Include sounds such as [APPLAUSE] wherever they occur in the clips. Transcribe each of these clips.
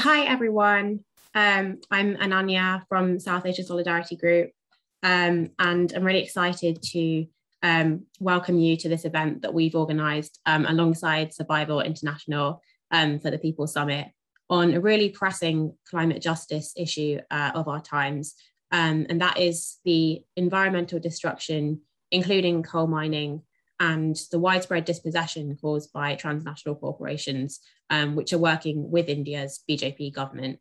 hi everyone. Um, I'm Ananya from South Asia Solidarity Group, um, and I'm really excited to um, welcome you to this event that we've organised um, alongside Survival International um, for the People Summit on a really pressing climate justice issue uh, of our times, um, and that is the environmental destruction, including coal mining, and the widespread dispossession caused by transnational corporations, um, which are working with India's BJP government.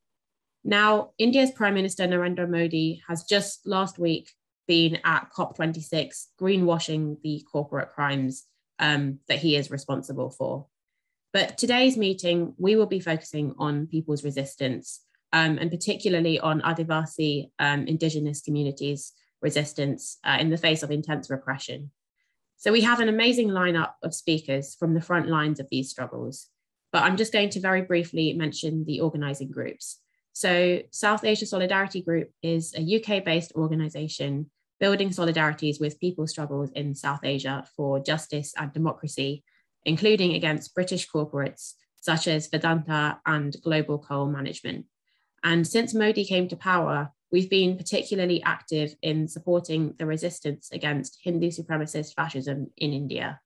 Now, India's Prime Minister Narendra Modi has just last week been at COP26 greenwashing the corporate crimes um, that he is responsible for. But today's meeting, we will be focusing on people's resistance um, and particularly on Adivasi um, indigenous communities' resistance uh, in the face of intense repression. So we have an amazing lineup of speakers from the front lines of these struggles, but I'm just going to very briefly mention the organising groups. So South Asia Solidarity Group is a UK-based organisation building solidarities with people's struggles in South Asia for justice and democracy, including against British corporates such as Vedanta and Global Coal Management. And since Modi came to power, We've been particularly active in supporting the resistance against Hindu supremacist fascism in India.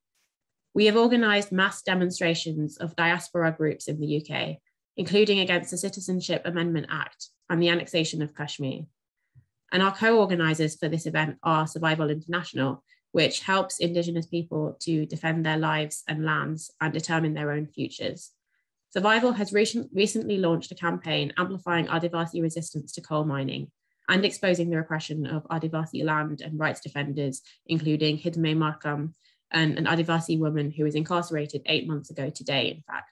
We have organised mass demonstrations of diaspora groups in the UK, including against the Citizenship Amendment Act and the annexation of Kashmir. And our co organisers for this event are Survival International, which helps Indigenous people to defend their lives and lands and determine their own futures. Survival has recent, recently launched a campaign amplifying Adivasi resistance to coal mining and exposing the repression of Adivasi land and rights defenders, including Hidme Markam, an, an Adivasi woman who was incarcerated eight months ago today, in fact.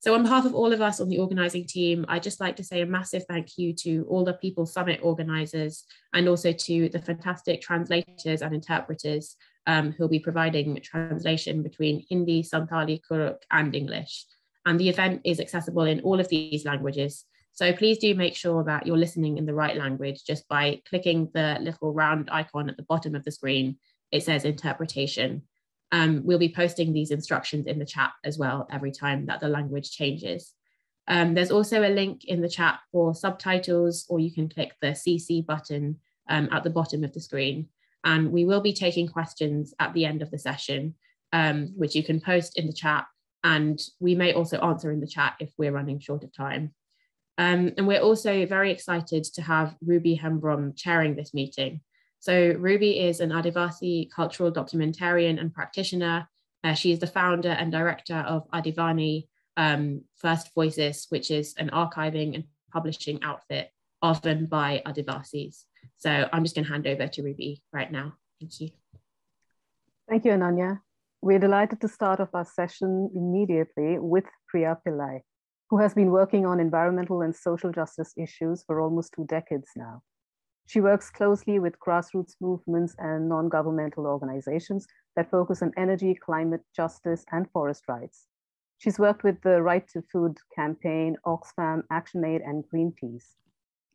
So on behalf of all of us on the organising team, I'd just like to say a massive thank you to all the People Summit organisers and also to the fantastic translators and interpreters um, who'll be providing translation between Hindi, Santali, Kurukh and English and the event is accessible in all of these languages. So please do make sure that you're listening in the right language just by clicking the little round icon at the bottom of the screen. It says interpretation. Um, we'll be posting these instructions in the chat as well every time that the language changes. Um, there's also a link in the chat for subtitles, or you can click the CC button um, at the bottom of the screen. And we will be taking questions at the end of the session, um, which you can post in the chat and we may also answer in the chat if we're running short of time. Um, and we're also very excited to have Ruby Hembrom chairing this meeting. So Ruby is an Adivasi cultural documentarian and practitioner. Uh, she is the founder and director of Adivaani um, First Voices, which is an archiving and publishing outfit often by Adivasis. So I'm just going to hand over to Ruby right now. Thank you. Thank you, Ananya. We're delighted to start off our session immediately with Priya Pillai, who has been working on environmental and social justice issues for almost two decades now. She works closely with grassroots movements and non-governmental organizations that focus on energy, climate justice, and forest rights. She's worked with the Right to Food campaign, Oxfam, ActionAid, and Greenpeace.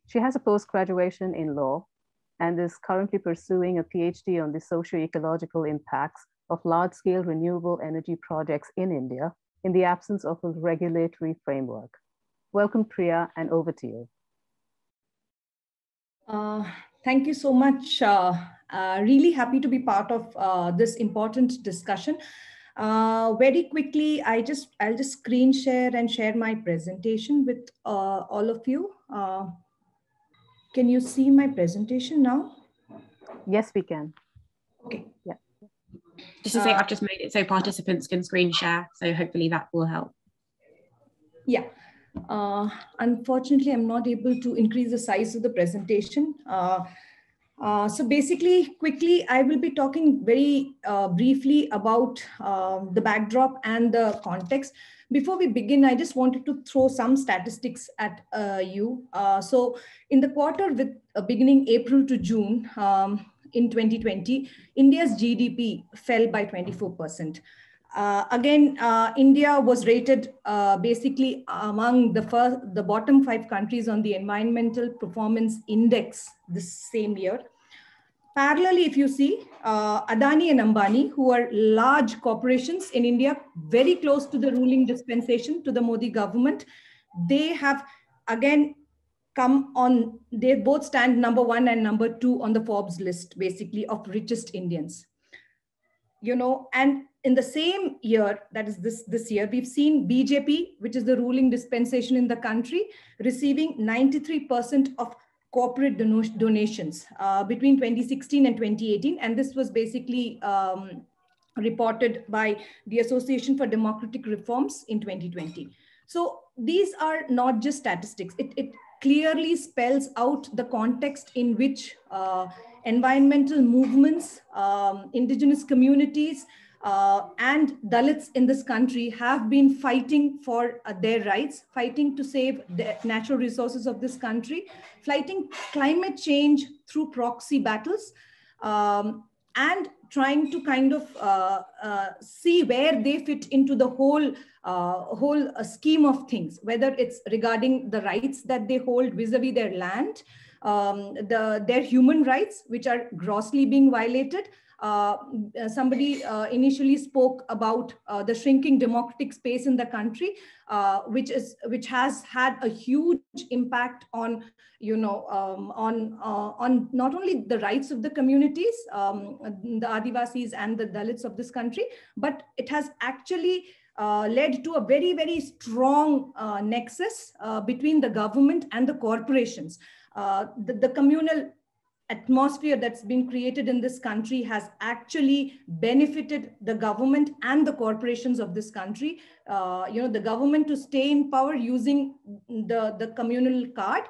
She has a post-graduation in law and is currently pursuing a PhD on the socio-ecological impacts of large-scale renewable energy projects in India in the absence of a regulatory framework. Welcome, Priya, and over to you. Uh, thank you so much. Uh, uh, really happy to be part of uh, this important discussion. Uh, very quickly, I just I'll just screen share and share my presentation with uh, all of you. can you see my presentation now? Yes, we can. Okay. Just to say, I've just made it so participants can screen share. So hopefully that will help. Yeah. Uh, unfortunately, I'm not able to increase the size of the presentation. Uh, uh, so basically, quickly, I will be talking very uh, briefly about um, the backdrop and the context. Before we begin, I just wanted to throw some statistics at uh, you. Uh, so in the quarter with beginning April to June, um, in 2020, India's GDP fell by 24%. Uh, again, uh, India was rated uh, basically among the first, the bottom five countries on the Environmental Performance Index this same year. Parallelly, if you see, uh, Adani and Ambani, who are large corporations in India, very close to the ruling dispensation, to the Modi government, they have again come on, they both stand number one and number two on the Forbes list, basically, of richest Indians. You know, and in the same year, that is this, this year, we've seen BJP, which is the ruling dispensation in the country, receiving 93% of corporate donations uh, between 2016 and 2018. And this was basically um, reported by the Association for Democratic Reforms in 2020. So these are not just statistics. It, it clearly spells out the context in which uh, environmental movements, um, indigenous communities, uh, and Dalits in this country have been fighting for uh, their rights, fighting to save the natural resources of this country, fighting climate change through proxy battles, um, and trying to kind of uh, uh see where they fit into the whole uh, whole uh, scheme of things, whether it's regarding the rights that they hold vis-a-vis -vis their land, um, the, their human rights, which are grossly being violated, somebody uh, initially spoke about uh, the shrinking democratic space in the country, uh, which is which has had a huge impact on you know um, on uh, on not only the rights of the communities, um, the Adivasis and the Dalits of this country, but it has actually uh, led to a very, very strong uh, nexus uh, between the government and the corporations. The, the, communal atmosphere that's been created in this country has actually benefited the government and the corporations of this country. Uh, you know, the government to stay in power using the, the communal card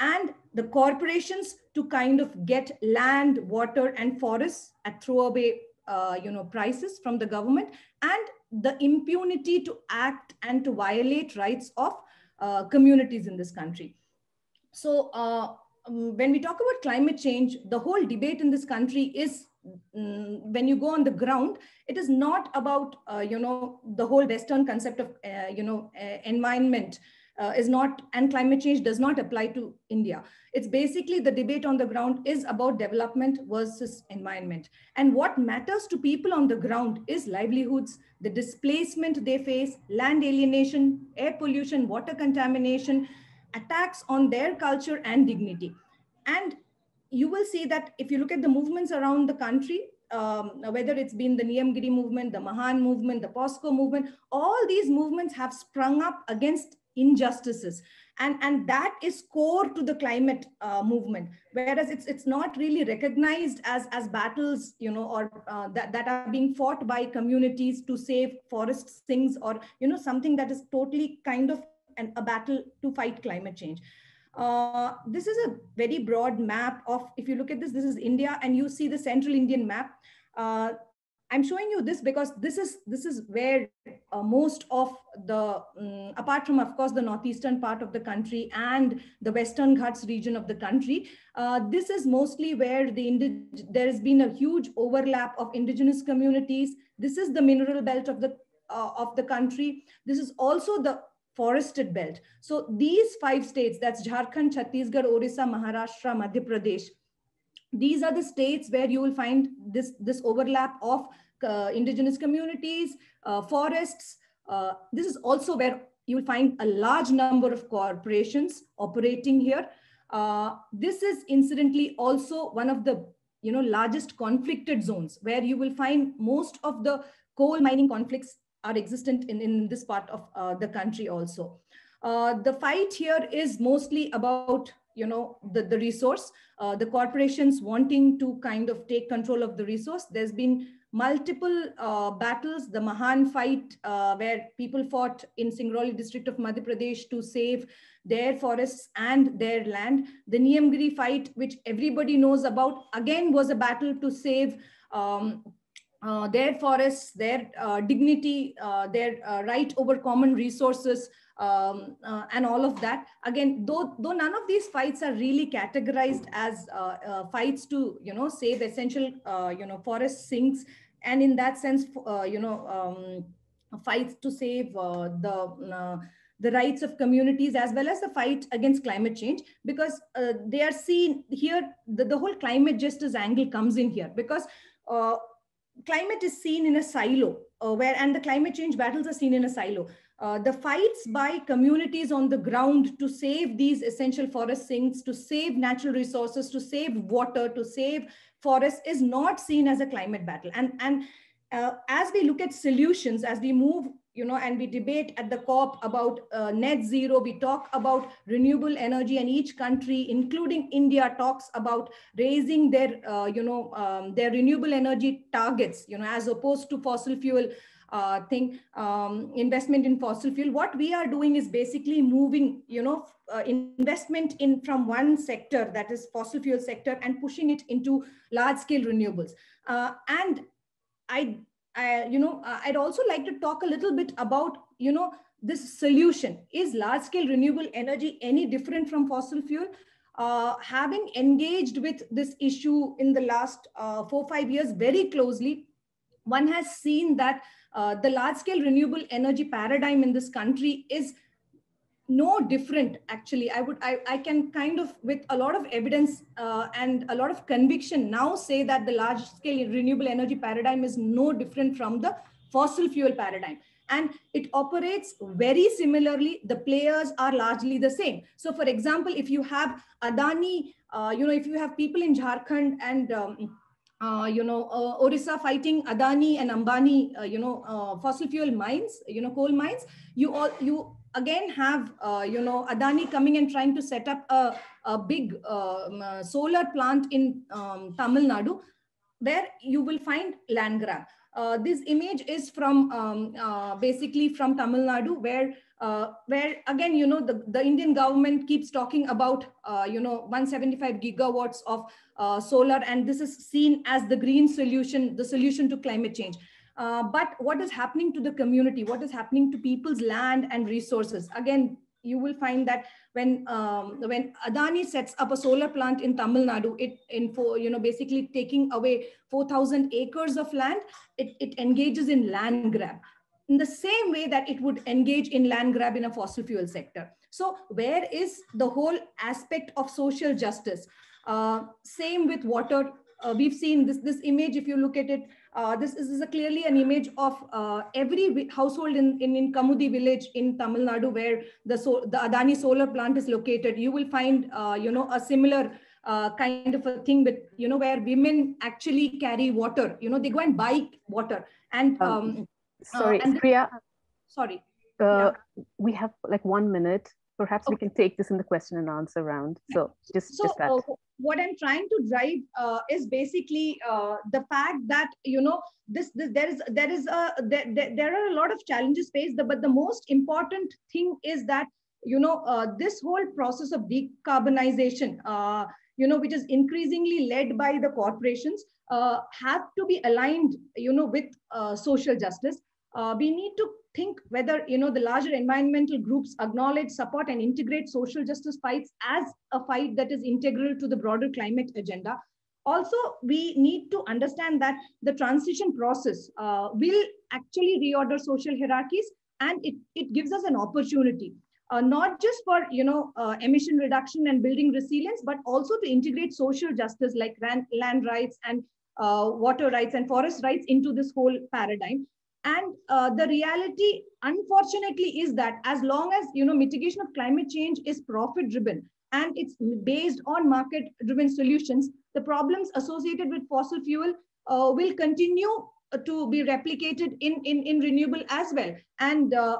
and the corporations to kind of get land, water and forests at throwaway, uh, you know, prices from the government and the impunity to act and to violate rights of uh, communities in this country. So uh, um, when we talk about climate change, the whole debate in this country is um, when you go on the ground, it is not about, uh, you know, the whole Western concept of, uh, you know, uh, environment uh, is not, and climate change does not apply to India. It's basically the debate on the ground is about development versus environment. And what matters to people on the ground is livelihoods, the displacement they face, land alienation, air pollution, water contamination, attacks on their culture and dignity. And you will see that if you look at the movements around the country, um, whether it's been the Niyamgiri movement, the Mahan movement, the POSCO movement, all these movements have sprung up against injustices and and that is core to the climate uh, movement whereas it's it's not really recognized as as battles you know or uh, that, that are being fought by communities to save forest things or you know something that is totally kind of an, a battle to fight climate change uh, this is a very broad map of if you look at this this is india and you see the central indian map uh, I'm showing you this because this is this is where uh, most of the um, apart from of course the northeastern part of the country and the western Ghats region of the country, uh, this is mostly where the there has been a huge overlap of indigenous communities. This is the mineral belt of the uh, of the country. This is also the forested belt. So these five states, that's Jharkhand, Chhattisgarh, Orissa, Maharashtra, Madhya Pradesh, these are the states where you will find this, this overlap of uh, indigenous communities, uh, forests. Uh, this is also where you will find a large number of corporations operating here. Uh, this is incidentally also one of the you know, largest conflicted zones where you will find most of the coal mining conflicts are existent in, in this part of uh, the country also. Uh, the fight here is mostly about you know the, the resource. Uh, the corporations wanting to kind of take control of the resource. There's been multiple uh, battles. The mahan fight uh, where people fought in singrauli district of madhya pradesh to save their forests and their land. The niyamgiri fight which everybody knows about again was a battle to save um, uh, their forests, their uh, dignity, uh, their uh, right over common resources, um, uh, and all of that. Again, though though none of these fights are really categorized as uh, fights to you know save essential you know forest sinks, and in that sense, you know um, fights to save the the rights of communities as well as the fight against climate change because they are seen here the, the whole climate justice angle comes in here because uh, climate is seen in a silo uh, where and the climate change battles are seen in a silo uh, the fights by communities on the ground to save these essential forest sinks, to save natural resources, to save water, to save forests is not seen as a climate battle. And, and uh, as we look at solutions, as we move, you know, and we debate at the COP about uh, net zero, we talk about renewable energy and each country, including India, talks about raising their, uh, you know, um, their renewable energy targets, you know, as opposed to fossil fuel uh, thing, um, investment in fossil fuel. What we are doing is basically moving, you know, uh, investment in from one sector, that is fossil fuel sector, and pushing it into large scale renewables. Uh, and I, I, you know, uh, I'd also like to talk a little bit about, you know, this solution. Is large scale renewable energy any different from fossil fuel? Uh, having engaged with this issue in the last uh, four, five years very closely, one has seen that uh, the large scale renewable energy paradigm in this country is no different actually. I would i, I can kind of with a lot of evidence uh, and a lot of conviction now say that the large scale renewable energy paradigm is no different from the fossil fuel paradigm. And it operates very similarly. The players are largely the same. So for example if you have adani uh, you know if you have people in jharkhand and um, uh, you know, uh, Orissa fighting Adani and Ambani, uh, you know, uh, fossil fuel mines, you know, coal mines. You all, you again have, uh, you know, Adani coming and trying to set up a, a big um, uh, solar plant in um, Tamil Nadu, where you will find land grab. this image is from um, basically from Tamil Nadu, where uh, where again, you know, the, the Indian government keeps talking about, uh, you know, 175 gigawatts of uh, solar, and this is seen as the green solution, the solution to climate change. Uh, but what is happening to the community? What is happening to people's land and resources? Again, you will find that when um, when Adani sets up a solar plant in Tamil Nadu, it in for you know basically taking away 4,000 acres of land, it, it engages in land grab in the same way that it would engage in land grab in a fossil fuel sector. So where is the whole aspect of social justice? Uh, same with water. Uh, we've seen this, this image, if you look at it, uh, this, is, this, is a clearly an image of uh, every household in, in, in Kamudi village in Tamil Nadu where the, so, the Adani solar plant is located. You will find, uh, you know, a similar uh, kind of a thing with you know where women actually carry water you know they go and buy water and um, um, Sorry, uh, Priya. Sorry. Uh, yeah. We have like one minute. Perhaps okay. we can take this in the question and answer round. So just, so, just that. Uh, what I'm trying to drive uh, is basically uh, the fact that you know this, this there is there is a there, there are a lot of challenges faced, but the most important thing is that you know uh, this whole process of decarbonization uh, you know which is increasingly led by the corporations uh, have to be aligned you know with uh, social justice uh, we need to think whether you know the larger environmental groups acknowledge support and integrate social justice fights as a fight that is integral to the broader climate agenda. Also we need to understand that the transition process uh, will actually reorder social hierarchies and it, it gives us an opportunity uh, not just for you know uh, emission reduction and building resilience but also to integrate social justice like land, rights and uh, water rights and forest rights into this whole paradigm and uh, the reality unfortunately is that as long as you know mitigation of climate change is profit driven and it's based on market driven solutions the problems associated with fossil fuel uh, will continue to be replicated in, in, in renewable as well. And uh,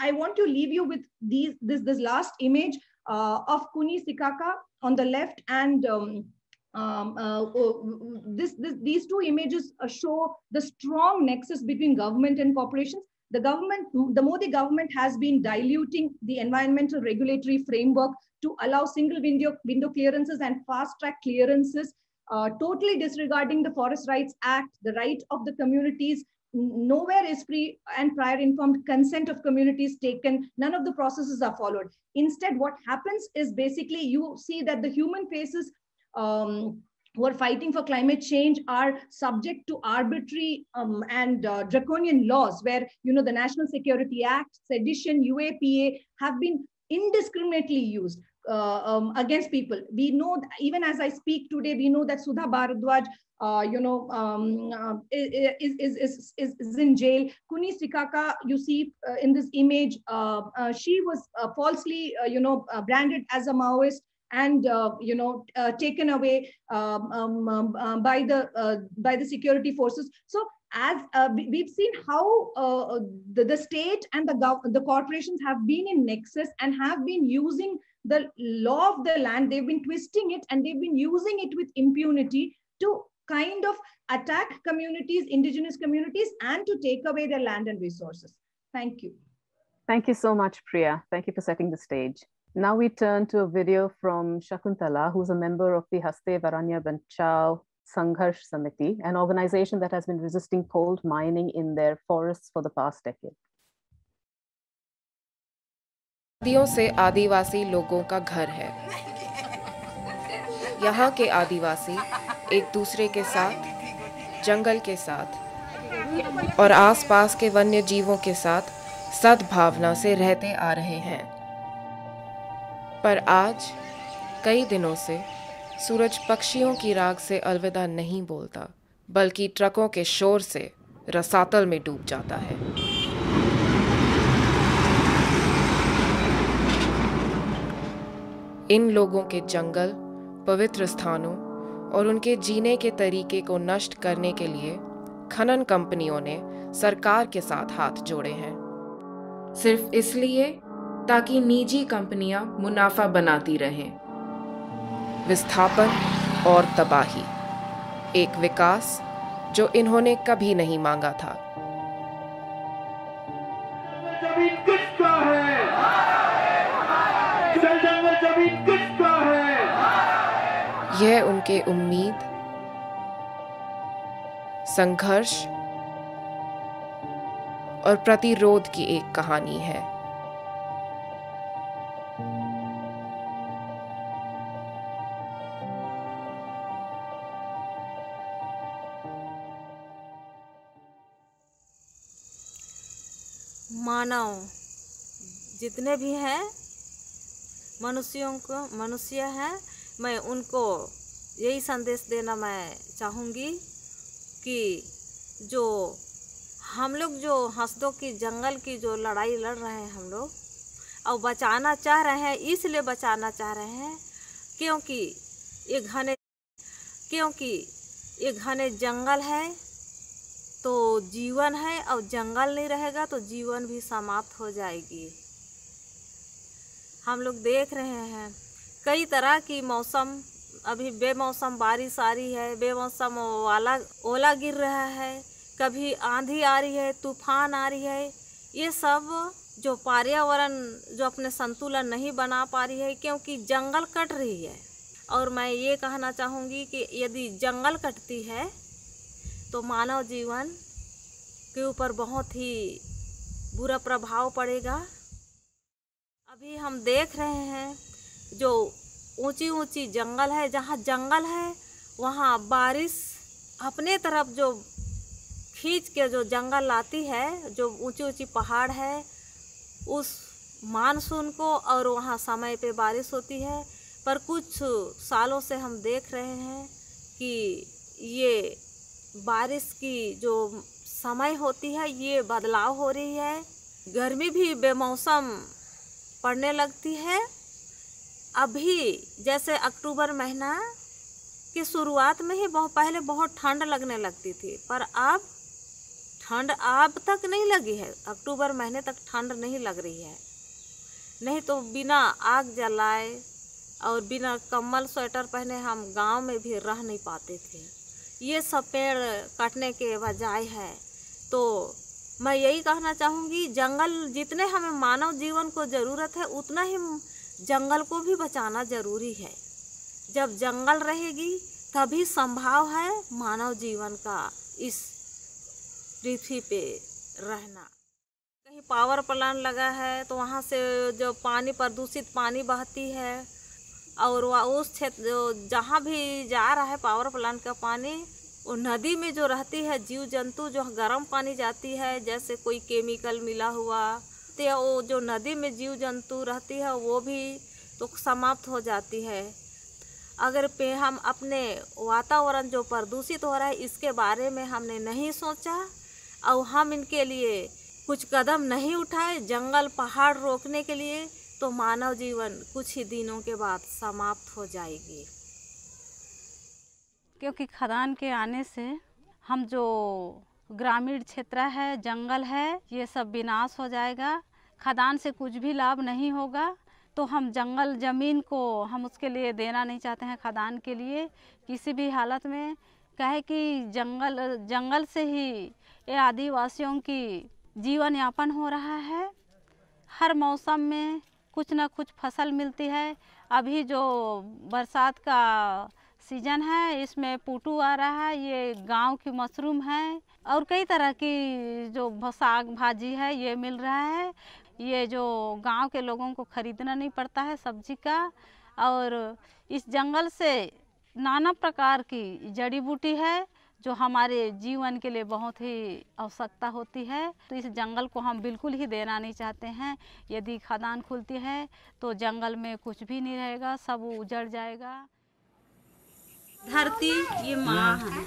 I want to leave you with these, this, this last image uh, of Kuni Sikaka on the left and um, um, uh, oh, this, this, these two images uh, show the strong nexus between government and corporations. The government, the Modi government has been diluting the environmental regulatory framework to allow single window, window clearances and fast track clearances, uh, totally disregarding the Forest Rights Act, the right of the communities. Nowhere is free and prior informed consent of communities taken. None of the processes are followed. Instead, what happens is basically you see that the human faces um, who are fighting for climate change are subject to arbitrary um, and uh, draconian laws where you know the national security act sedition uapa have been indiscriminately used uh, um, against people. We know, even as I speak today, we know that Sudha Bharadwaj, uh, you know, um, uh, is, is, is, is, is in jail. Kuni Sikaka, you see uh, in this image, uh, she was falsely, you know, branded as a Maoist and you know taken away um, um, um by the by the security forces. So as uh, we've seen how uh, the, the state and the, the corporations have been in nexus and have been using the law of the land, they've been twisting it and they've been using it with impunity to kind of attack communities, indigenous communities, and to take away their land and resources. Thank you. Thank you so much, Priya. Thank you for setting the stage. Now we turn to a video from Shakuntala, who's a member of the Hasdeo Aranya Bachao Sangharsh Samiti, an organization that has been resisting coal mining in their forests for the past decade. सदियों से आदिवासी लोगों का घर है यहाँ के आदिवासी एक दूसरे के साथ जंगल के साथ और आसपास के वन्य जीवों के साथ सद्भावना से रहते आ रहे हैं पर आज कई दिनों से सूरज पक्षियों की राग से अलविदा नहीं बोलता, बल्कि ट्रकों के शोर से रसातल में डूब जाता है। इन लोगों के जंगल, पवित्र स्थानों और उनके जीने के तरीके को नष्ट करने के लिए खनन कंपनियों ने सरकार के साथ हाथ जोड़े हैं। सिर्फ़ इसलिए ताकि निजी कंपनियाँ मुनाफा बनाती रहें। विस्थापन और तबाही। एक विकास जो इन्होंने कभी नहीं मांगा था। यह उनके उम्मीद संघर्ष और प्रतिरोध की एक कहानी है। मानव। जितने भी हैं, मनुष्यों को, मनुष्य हैं, मैं उनको यही संदेश देना मैं चाहूँगी कि जो हम लोग जो हंसदों की, जंगल की जो लड़ाई लड़ रहे हैं हम लोग, और बचाना चाह रहे हैं, इसलिए बचाना चाह रहे हैं, क्योंकि ये घने, क्योंकि ये घने जंगल है तो जीवन है और जंगल नहीं रहेगा तो जीवन भी समाप्त हो जाएगी। हम लोग देख रहे हैं, कई तरह की मौसम, अभी बेमौसम बारिश आ रही है, बेमौसम वाला ओला गिर रहा है, कभी आंधी आ रही है, तूफ़ान आ रही है, ये सब जो पर्यावरण, जो अपने संतुलन नहीं बना पा रही है, क्योंकि जंगल कट रही है। और मैं ये कहना चाहूँगी कि यदि जंगल कटती है तो मानव जीवन के ऊपर बहुत ही बुरा प्रभाव पड़ेगा। अभी हम देख रहे हैं जो ऊँची ऊँची जंगल है, जहाँ जंगल है, वहाँ बारिश अपने तरफ़ जो खींच के जो जंगल लाती है, जो ऊँची ऊँची पहाड़ है, उस मानसून को और वहाँ समय पे बारिश होती है। पर कुछ सालों से हम देख रहे हैं कि ये बारिश की जो समय होती है, ये बदलाव हो रही है। गर्मी भी बेमौसम पड़ने लगती है। अभी जैसे अक्टूबर महीना की शुरुआत में ही बहुत पहले बहुत ठंड लगने लगती थी, पर अब ठंड अब तक नहीं लगी है। अक्टूबर महीने तक ठंड नहीं लग रही है। नहीं तो बिना आग जलाए और बिना कम्बल, स्वेटर पहने हम गाँव में भी रह नहीं पाते थे। ये सब पेड़ काटने के बजाय है। तो मैं यही कहना चाहूँगी, जंगल जितने हमें मानव जीवन को ज़रूरत है, उतना ही जंगल को भी बचाना ज़रूरी है। जब जंगल रहेगी, तभी संभव है मानव जीवन का इस पृथ्वी पे रहना। कहीं पावर प्लांट लगा है तो वहाँ से जो पानी, प्रदूषित पानी बहती है और वह उस क्षेत्र, जो जहाँ भी जा रहा है पावर प्लांट का पानी वो नदी में जो रहती है जीव जंतु जो गर्म पानी जाती है, जैसे कोई केमिकल मिला हुआ तो वो जो नदी में जीव जंतु रहती है, वो भी तो समाप्त हो जाती है। अगर पे हम अपने वातावरण जो प्रदूषित हो रहा है, इसके बारे में हमने नहीं सोचा, और हम इनके लिए कुछ कदम नहीं उठाए, जंगल पहाड़ रोकने के लिए तो मानव जीवन कुछ ही दिनों के बाद समाप्त हो जाएगी। क्योंकि खदान के आने से हम जो ग्रामीण क्षेत्र है, जंगल है, ये सब विनाश हो जाएगा। खदान से कुछ भी लाभ नहीं होगा। तो हम जंगल ज़मीन को हम उसके लिए देना नहीं चाहते हैं खदान के लिए। किसी भी हालत में कहे कि जंगल जंगल से ही ये आदिवासियों की जीवन यापन हो रहा है। हर मौसम में कुछ ना कुछ फ़सल मिलती है। अभी जो बरसात का सीज़न है, इसमें पुटू आ रहा है, ये गाँव की मशरूम है और कई तरह की जो साग भाजी है, ये मिल रहा है। ये जो गाँव के लोगों को खरीदना नहीं पड़ता है सब्ज़ी का और इस जंगल से नाना प्रकार की जड़ी बूटी है। जो हमारे जीवन के लिए बहुत ही आवश्यकता होती है तो इस जंगल को हम बिल्कुल ही देना नहीं चाहते हैं। यदि खदान खुलती है तो जंगल में कुछ भी नहीं रहेगा सब उजड़ जाएगा। धरती ये माँ है।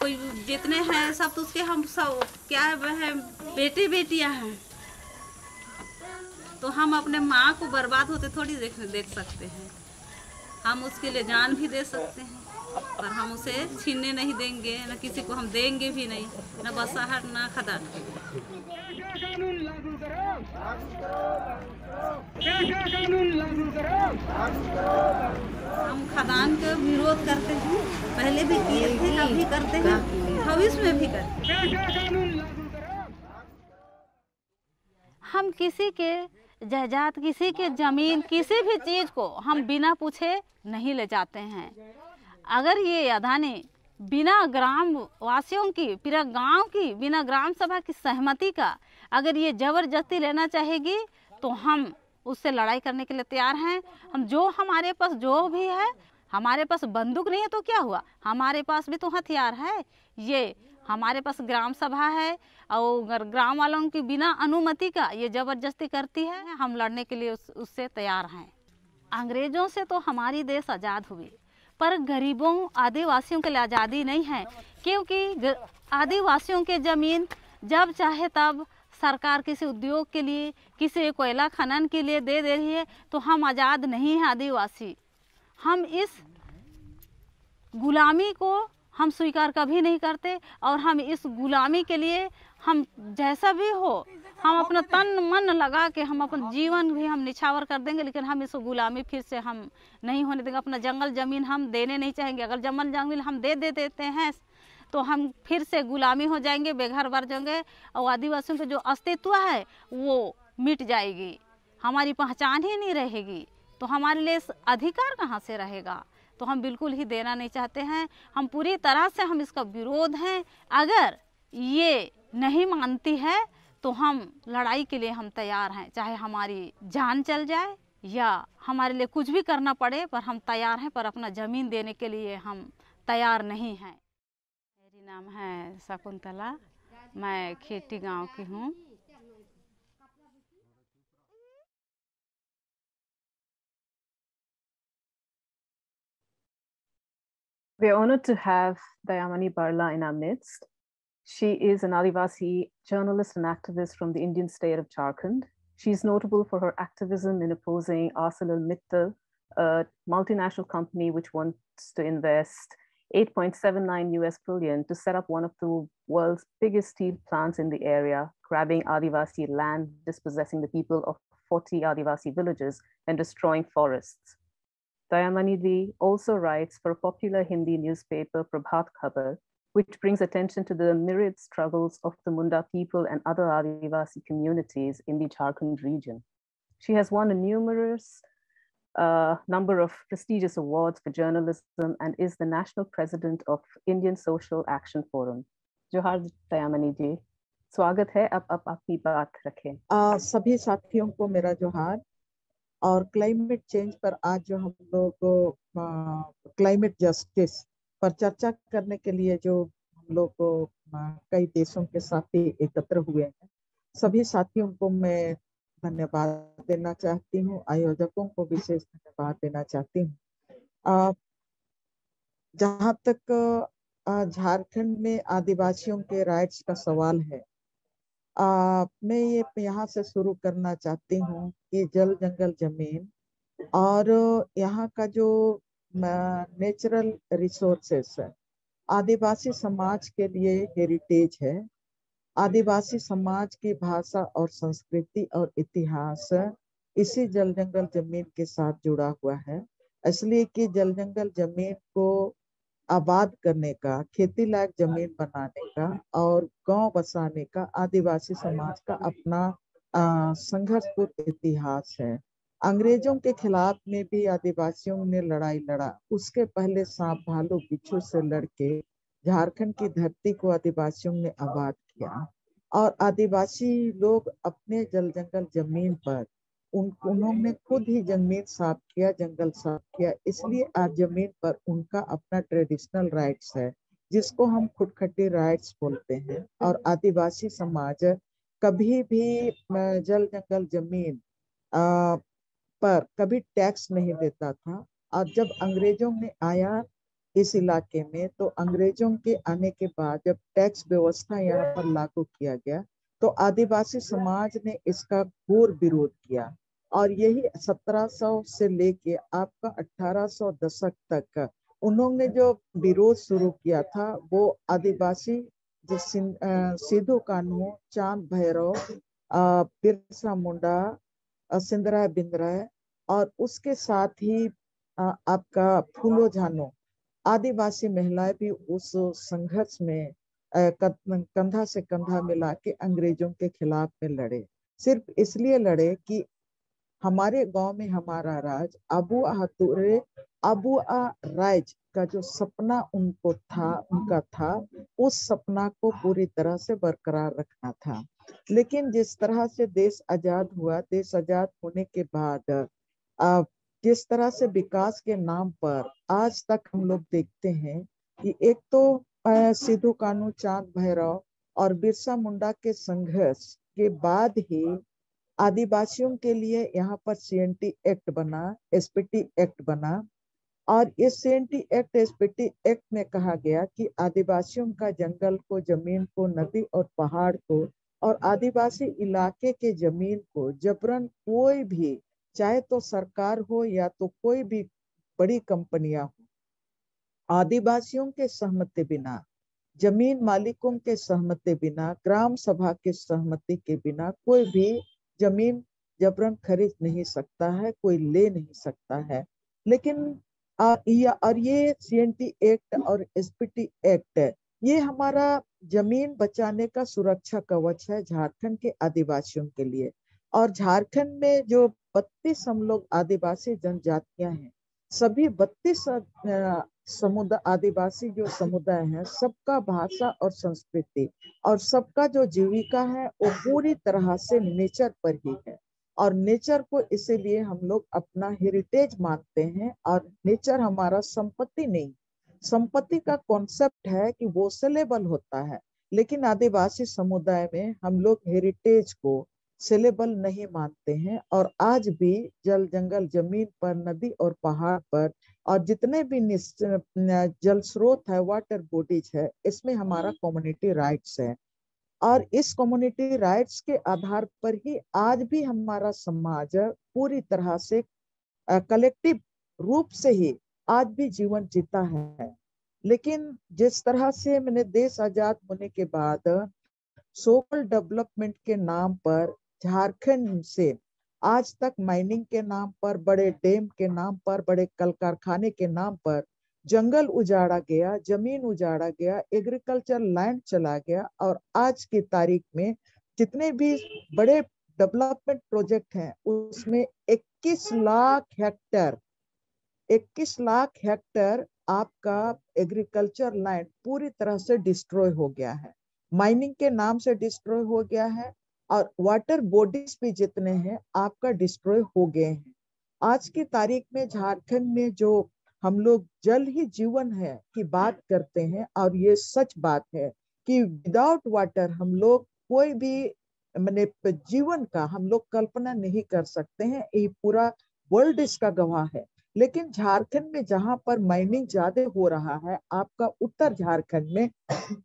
कोई जितने हैं सब तो उसके हम सब क्या है बेटे बेटियाँ हैं। तो हम अपने माँ को बर्बाद होते थोड़ी देख देख सकते हैं। हम उसके लिए जान भी दे सकते हैं। पर हम उसे छीनने नहीं देंगे, न किसी को हम देंगे भी नहीं, न बसाहट न खदान हम खदान का विरोध करते हैं, पहले भी किए थे अब भी करते हैं, भविष्य में भी करते हम किसी के जायदाद, किसी के ज़मीन, किसी भी चीज़ को हम बिना पूछे नहीं ले जाते हैं। अगर ये अदानी बिना ग्राम वासियों की पूरा गाँव की बिना ग्राम सभा की सहमति का अगर ये ज़बरदस्ती लेना चाहेगी तो हम उससे लड़ाई करने के लिए तैयार हैं। हम जो हमारे पास जो भी है हमारे पास बंदूक नहीं है तो क्या हुआ? हमारे पास भी तो हथियार है। ये हमारे पास ग्राम सभा है और ग्राम वालों की बिना अनुमति का ये ज़बरदस्ती करती है। हम लड़ने के लिए उस, उससे तैयार हैं। अंग्रेज़ों से तो हमारी देश आज़ाद हुई। पर गरीबों, आदिवासियों के लिए आज़ादी नहीं है, क्योंकि आदिवासियों के ज़मीन जब चाहे तब सरकार किसी उद्योग के लिए, किसी कोयला खनन के लिए दे दे रही है तो हम आज़ाद नहीं हैं आदिवासी। हम इस गुलामी को हम स्वीकार कभी नहीं करते और हम इस गुलामी के लिए हम जैसा भी हो हम अपना तन मन लगा के हम अपन जीवन भी हम निछावर कर देंगे लेकिन हम इस गुलामी फिर से हम नहीं होने देंगे। अपना जंगल ज़मीन हम देने नहीं चाहेंगे। अगर जंगल ज़मीन हम दे दे देते हैं तो हम फिर से गुलामी हो जाएँगे बेघर बर जाएँगे और आदिवासियों का जो अस्तित्व है वो मिट जाएगी। हमारी पहचान ही नहीं रहेगी। तो हमारे लिए अधिकार कहाँ से रहेगा? तो हम बिल्कुल ही देना नहीं चाहते हैं। हम पूरी तरह से हम इसका विरोध हैं। अगर ये नहीं मानती है तो हम लड़ाई के लिए हम तैयार हैं, चाहे हमारी जान चल जाए या हमारे लिए कुछ भी करना पड़े, पर हम तैयार हैं, पर अपना ज़मीन देने के लिए हम तैयार नहीं हैं मेरी नाम है शकुंतला, मैं खेती गाँव की हूँ We are honored to have Dayamani Barla in our midst. She is an Adivasi journalist and activist from the Indian state of Jharkhand. She is notable for her activism in opposing ArcelorMittal, a multinational company which wants to invest 8.79 US billion to set up one of the world's biggest steel plants in the area, grabbing Adivasi land, dispossessing the people of 40 Adivasi villages, and destroying forests. Dayamanidhi also writes for a popular Hindi newspaper, Prabhat Khabar, which brings attention to the myriad struggles of the Munda people and other Adivasi communities in the Jharkhand region. She has won a numerous uh, number of prestigious awards for journalism and is the national president of Indian Social Action Forum. Johar Dayamani ji, स्वागत है अब अब आपकी बात रखें आ, सभी साथियों को मेरा जोहार और क्लाइमेट चेंज पर आज जो हम लोग क्लाइमेट जस्टिस पर चर्चा करने के लिए जो हम लोग कई देशों के साथी एकत्र हुए हैं। सभी साथियों को मैं धन्यवाद देना चाहती हूँ आयोजकों को विशेष धन्यवाद देना चाहती हूँ। जहाँ तक झारखंड में आदिवासियों के राइट्स का सवाल है आ, मैं ये यहाँ से शुरू करना चाहती हूँ कि जल जंगल ज़मीन और यहाँ का जो नेचुरल रिसोर्सेस है। आदिवासी समाज के लिए हेरिटेज है। आदिवासी समाज की भाषा और संस्कृति और इतिहास इसी जल जंगल ज़मीन के साथ जुड़ा हुआ है। इसलिए कि जल जंगल ज़मीन को आबाद करने का खेती लायक ज़मीन बनाने का और गाँव बसाने का आदिवासी समाज का अपना संघर्षपूर्ण इतिहास है। अंग्रेज़ों के खिलाफ में भी आदिवासियों ने लड़ाई लड़ा। उसके पहले सांप भालू बिच्छू से लड़के झारखंड की धरती को आदिवासियों ने आबाद किया और आदिवासी लोग अपने जल जंगल ज़मीन पर, उन, उन्होंने खुद ही ज़मीन साफ़ किया, जंगल साफ़ किया। इसलिए आज ज़मीन पर उनका अपना ट्रेडिशनल राइट्स है, जिसको हम खुटखटी राइट्स बोलते हैं। और आदिवासी समाज कभी भी जल जंगल ज़मीन पर कभी टैक्स नहीं देता था। और जब अंग्रेज़ों ने आया इस इलाके में तो अंग्रेज़ों के आने के बाद जब टैक्स व्यवस्था यहाँ पर लागू किया गया तो आदिवासी समाज ने इसका घोर विरोध किया। और यही 1700 से लेके आपका 1800 दशक तक उन्होंने जो विरोध शुरू किया था, वो आदिवासी सिद्धू कानू चाँद भैरव बिरसा मुंडा सिंदरा बिंद्रा और उसके साथ ही आपका फूलो झानो आदिवासी महिलाएँ भी उस संघर्ष में कंधा से कंधा मिला के अंग्रेज़ों के खिलाफ में लड़े। सिर्फ़ इसलिए लड़े कि हमारे गाँव में हमारा राज अबू हतुरे अबू राज का जो सपना उनको था, उनका था, उस सपना को पूरी तरह से बरकरार रखना था। लेकिन जिस तरह से देश आज़ाद हुआ, देश आज़ाद होने के बाद जिस तरह से विकास के नाम पर आज तक हम लोग देखते हैं कि एक तो सिद्धू कानू चाँद भैरव और बिरसा मुंडा के संघर्ष के बाद ही आदिवासियों के लिए यहाँ पर सीएनटी एक्ट बना एसपीटी एक्ट बना और इस सीएनटी एक्ट एसपीटी एक्ट में कहा गया कि आदिवासियों का जंगल को, ज़मीन को, नदी और पहाड़ को और आदिवासी इलाके के ज़मीन को जबरन कोई भी चाहे तो सरकार हो या तो कोई भी बड़ी कंपनियाँ हो आदिवासियों के सहमति बिना ज़मीन मालिकों के सहमति बिना ग्राम सभा के सहमति के बिना कोई भी ज़मीन जबरन खरीद नहीं सकता है कोई ले नहीं सकता है। लेकिन आ, या, और ये सीएनटी एक्ट और एसपीटी एक्ट ये हमारा ज़मीन बचाने का सुरक्षा कवच है झारखंड के आदिवासियों के लिए। और झारखंड में जो बत्तीस हम लोग आदिवासी जनजातियाँ हैं, सभी बत्तीस समुदाय आदिवासी जो समुदाय है, सबका भाषा और संस्कृति और सबका जो जीविका है, वो पूरी तरह से नेचर पर ही है। और नेचर को इसीलिए हम लोग अपना हेरिटेज मानते हैं और नेचर हमारा संपत्ति नहीं संपत्ति का कॉन्सेप्ट है कि वो सेलेबल होता है। लेकिन आदिवासी समुदाय में हम लोग हेरिटेज को सेलेबल नहीं मानते हैं और आज भी जल जंगल ज़मीन पर नदी और पहाड़ पर और जितने भी जल स्रोत है वाटर बॉडीज है इसमें हमारा कम्युनिटी राइट्स है। और इस कम्युनिटी राइट्स के आधार पर ही आज भी हमारा समाज पूरी तरह से कलेक्टिव रूप से ही आज भी जीवन जीता है। लेकिन जिस तरह से मैंने देश आज़ाद होने के बाद सोशल डेवलपमेंट के नाम पर, झारखंड से आज तक माइनिंग के नाम पर, बड़े डैम के नाम पर, बड़े कल कारखाने के नाम पर जंगल उजाड़ा गया, ज़मीन उजाड़ा गया एग्रीकल्चर लैंड चला गया और आज की तारीख में जितने भी बड़े डेवलपमेंट प्रोजेक्ट हैं, उसमें 21 लाख हेक्टर 21 लाख हेक्टर आपका एग्रीकल्चर लैंड पूरी तरह से डिस्ट्रॉय हो गया है। माइनिंग के नाम से डिस्ट्रॉय हो गया है और वाटर बॉडीज भी जितने हैं, आपका डिस्ट्रॉय हो गए हैं। आज की तारीख में झारखंड में जो हम लोग जल ही जीवन है की बात करते हैं और ये सच बात है कि विदाउट वाटर हम लोग कोई भी मैंने जीवन का हम लोग कल्पना नहीं कर सकते हैं। ये पूरा वर्ल्ड इसका गवाह है। लेकिन झारखंड में जहाँ पर माइनिंग ज़्यादा हो रहा है आपका उत्तर झारखंड में [COUGHS]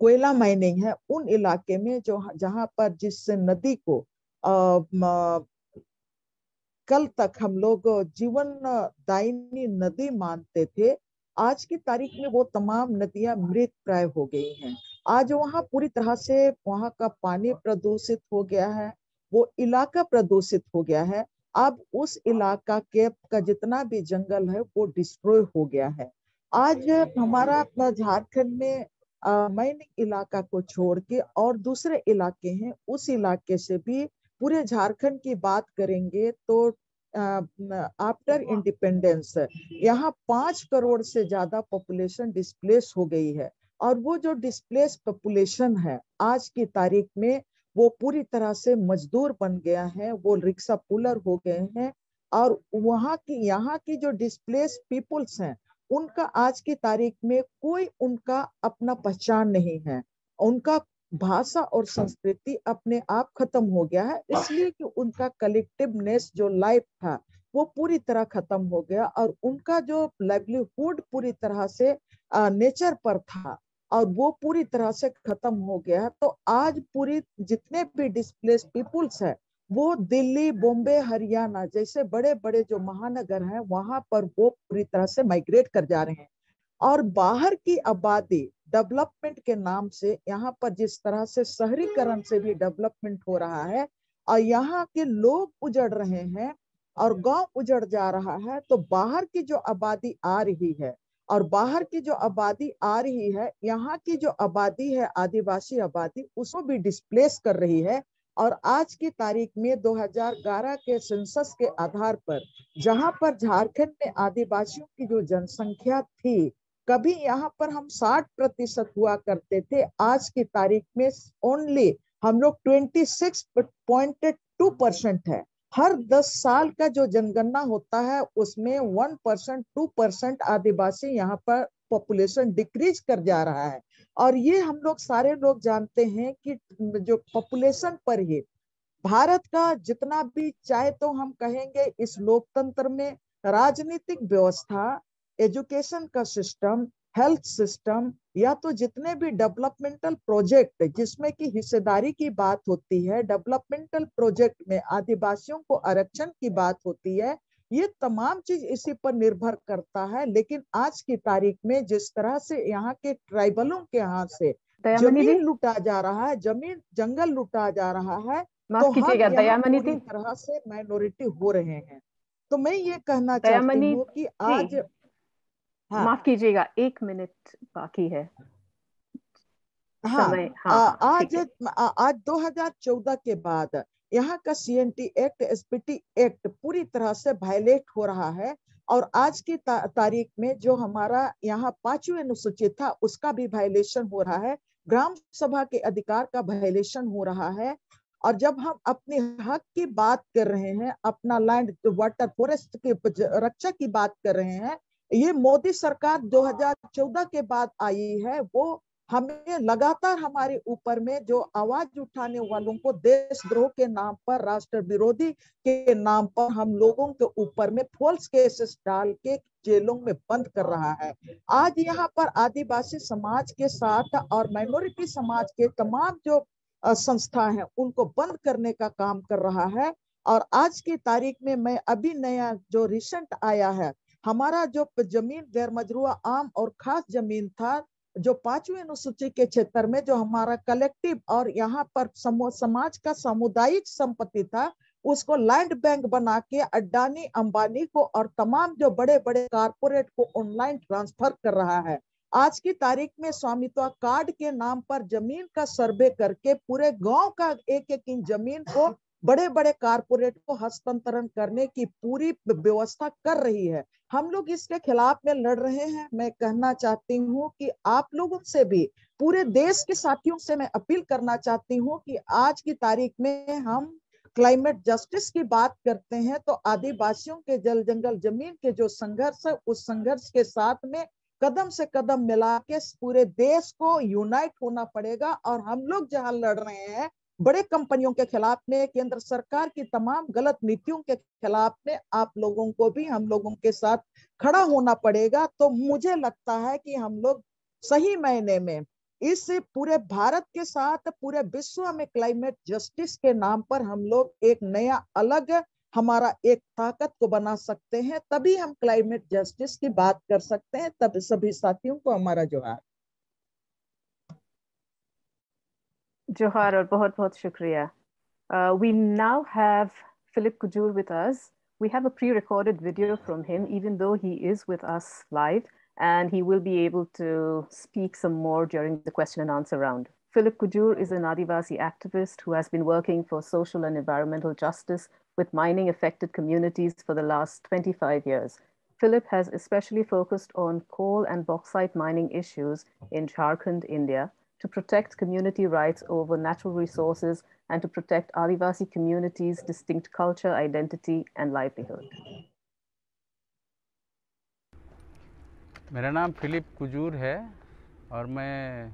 कोयला माइनिंग है उन इलाके में जो जहाँ पर जिस नदी को आ, कल तक हम लोग जीवन दायनी नदी मानते थे आज की तारीख में वो तमाम नदियाँ मृत प्राय हो गई हैं। आज वहाँ पूरी तरह से वहाँ का पानी प्रदूषित हो गया है वो इलाका प्रदूषित हो गया है अब उस इलाका के, का जितना भी जंगल है, वो डिस्ट्रॉय हो गया है। आज हमारा अपना झारखंड में माइनिंग इलाका को छोड़ के और दूसरे इलाके हैं, उस इलाके से भी पूरे झारखंड की बात करेंगे तो आफ्टर इंडिपेंडेंस यहाँ पाँच करोड़ से ज़्यादा पॉपुलेशन डिस्प्लेस हो गई है। और वो जो डिस्प्लेस पॉपुलेशन है, आज की तारीख में वो पूरी तरह से मजदूर बन गया है, वो रिक्शा पुलर हो गए हैं और वहाँ की, यहाँ की जो डिस्प्लेस पीपुल्स हैं, उनका आज की तारीख में कोई उनका अपना पहचान नहीं है। उनका भाषा और संस्कृति अपने आप खत्म हो गया है, इसलिए कि उनका कलेक्टिवनेस जो लाइफ था, वो पूरी तरह खत्म हो गया और उनका जो लाइवलीहुड पूरी तरह से नेचर पर था। और वो पूरी तरह से खत्म हो गया तो आज पूरी जितने भी डिस्प्लेस पीपुल्स है, वो दिल्ली, बॉम्बे, हरियाणा जैसे बड़े बड़े जो महानगर हैं, वहाँ पर वो पूरी तरह से माइग्रेट कर जा रहे हैं। और बाहर की आबादी डेवलपमेंट के नाम से, यहाँ पर जिस तरह से शहरीकरण से भी डेवलपमेंट हो रहा है, और यहाँ के लोग उजड़ रहे हैं और गाँव उजड़ जा रहा है तो बाहर की जो आबादी आ रही है और बाहर की जो आबादी आ रही है, यहाँ की जो आबादी है, आदिवासी आबादी, उसको भी डिस्प्लेस कर रही है। और आज की तारीख में 2011 के सेंसस के आधार पर, जहाँ पर झारखंड में आदिवासियों की जो जनसंख्या थी, कभी यहाँ पर हम 60 प्रतिशत हुआ करते थे। आज की तारीख में ओनली हम लोग 26.2 परसेंट है। हर 10 साल का जो जनगणना होता है, उसमें वन परसेंट, टू परसेंट आदिवासी यहाँ पर पॉपुलेशन डिक्रीज कर जा रहा है। और ये हम लोग सारे लोग जानते हैं कि जो पॉपुलेशन पर ही, भारत का जितना भी चाहे तो हम कहेंगे इस लोकतंत्र में राजनीतिक व्यवस्था एजुकेशन का सिस्टम हेल्थ सिस्टम या तो जितने भी डेवलपमेंटल प्रोजेक्ट जिसमें की हिस्सेदारी की बात होती है डेवलपमेंटल प्रोजेक्ट में आदिवासियों को आरक्षण की बात होती है ये तमाम चीज़ इसी पर निर्भर करता है। लेकिन आज की तारीख में जिस तरह से यहाँ के ट्राइबलों के यहाँ से ज़मीन लुटा जा रहा है ज़मीन जंगल लुटा जा रहा है तो हम पूरी तरह से माइनॉरिटी हो रहे हैं। तो मैं ये कहना चाहती हूँ कि आज हाँ, माफ़ कीजिएगा एक मिनट बाकी है। हाँ, हाँ आज आज 2014 के बाद यहाँ का सीएनटी एक्ट एसपीटी एक्ट पूरी तरह से वायलेट हो रहा है और आज की ता, तारीख में जो हमारा यहाँ पांचवी अनुसूचित था उसका भी वायलेशन हो रहा है। ग्राम सभा के अधिकार का वायलेशन हो रहा है और जब हम अपने हक की बात कर रहे हैं अपना लैंड वाटर फॉरेस्ट की रक्षा की बात कर रहे हैं ये मोदी सरकार 2014 के बाद आई है, वो हमें लगातार हमारे ऊपर में जो आवाज़ उठाने वालों को देशद्रोह के नाम पर, राष्ट्र विरोधी के नाम पर हम लोगों के ऊपर में फॉल्स केसेस डाल के जेलों में बंद कर रहा है। आज यहाँ पर आदिवासी समाज के साथ और माइनॉरिटी समाज के तमाम जो संस्था है, उनको बंद करने का काम कर रहा है। और आज की तारीख में मैं अभी नया जो रिसेंट आया है हमारा जो ज़मीन गैर मजरुआ आम और खास ज़मीन था, जो पांचवी अनुसूची के क्षेत्र में जो हमारा कलेक्टिव और यहाँ पर समाज का सामुदायिक संपत्ति था, उसको लैंड बैंक बना के अड्डानी अंबानी को और तमाम जो बड़े बड़े कारपोरेट को ऑनलाइन ट्रांसफ़र कर रहा है। आज की तारीख में स्वामित्व कार्ड के नाम पर ज़मीन का सर्वे करके पूरे गाँव का एक एक इंच ज़मीन को बड़े बड़े कारपोरेट को हस्तांतरण करने की पूरी व्यवस्था कर रही है। हम लोग इसके खिलाफ में लड़ रहे हैं। मैं कहना चाहती हूँ कि आप लोगों से भी, पूरे देश के साथियों से मैं अपील करना चाहती हूँ कि आज की तारीख में हम क्लाइमेट जस्टिस की बात करते हैं तो आदिवासियों के जल जंगल ज़मीन के जो संघर्ष है, उस संघर्ष के साथ में कदम से कदम मिला के पूरे देश को यूनाइट होना पड़ेगा और हम लोग जहाँ लड़ रहे हैं बड़े कंपनियों के खिलाफ ने, केंद्र सरकार की तमाम गलत नीतियों के खिलाफ ने आप लोगों को भी, हम लोगों के साथ खड़ा होना पड़ेगा। तो मुझे लगता है कि हम लोग सही मायने में इस पूरे भारत के साथ, पूरे विश्व में क्लाइमेट जस्टिस के नाम पर हम लोग एक नया अलग हमारा एक ताकत को बना सकते हैं। तभी हम क्लाइमेट जस्टिस की बात कर सकते हैं। तब सभी साथियों को हमारा जोहार। Johar bahut bahut shukriya. Uh, we now have Philip Kujur with us. We have a pre-recorded video from him, even though he is with us live, and he will be able to speak some more during the question and answer round. Philip Kujur is an Adivasi activist who has been working for social and environmental justice with mining affected communities for the last 25 years. Philip has especially focused on coal and bauxite mining issues in Jharkhand, India, to protect community rights over natural resources and to protect Adivasi communities' distinct culture, identity, and livelihood. मेरा नाम Philip Kujur है और मैं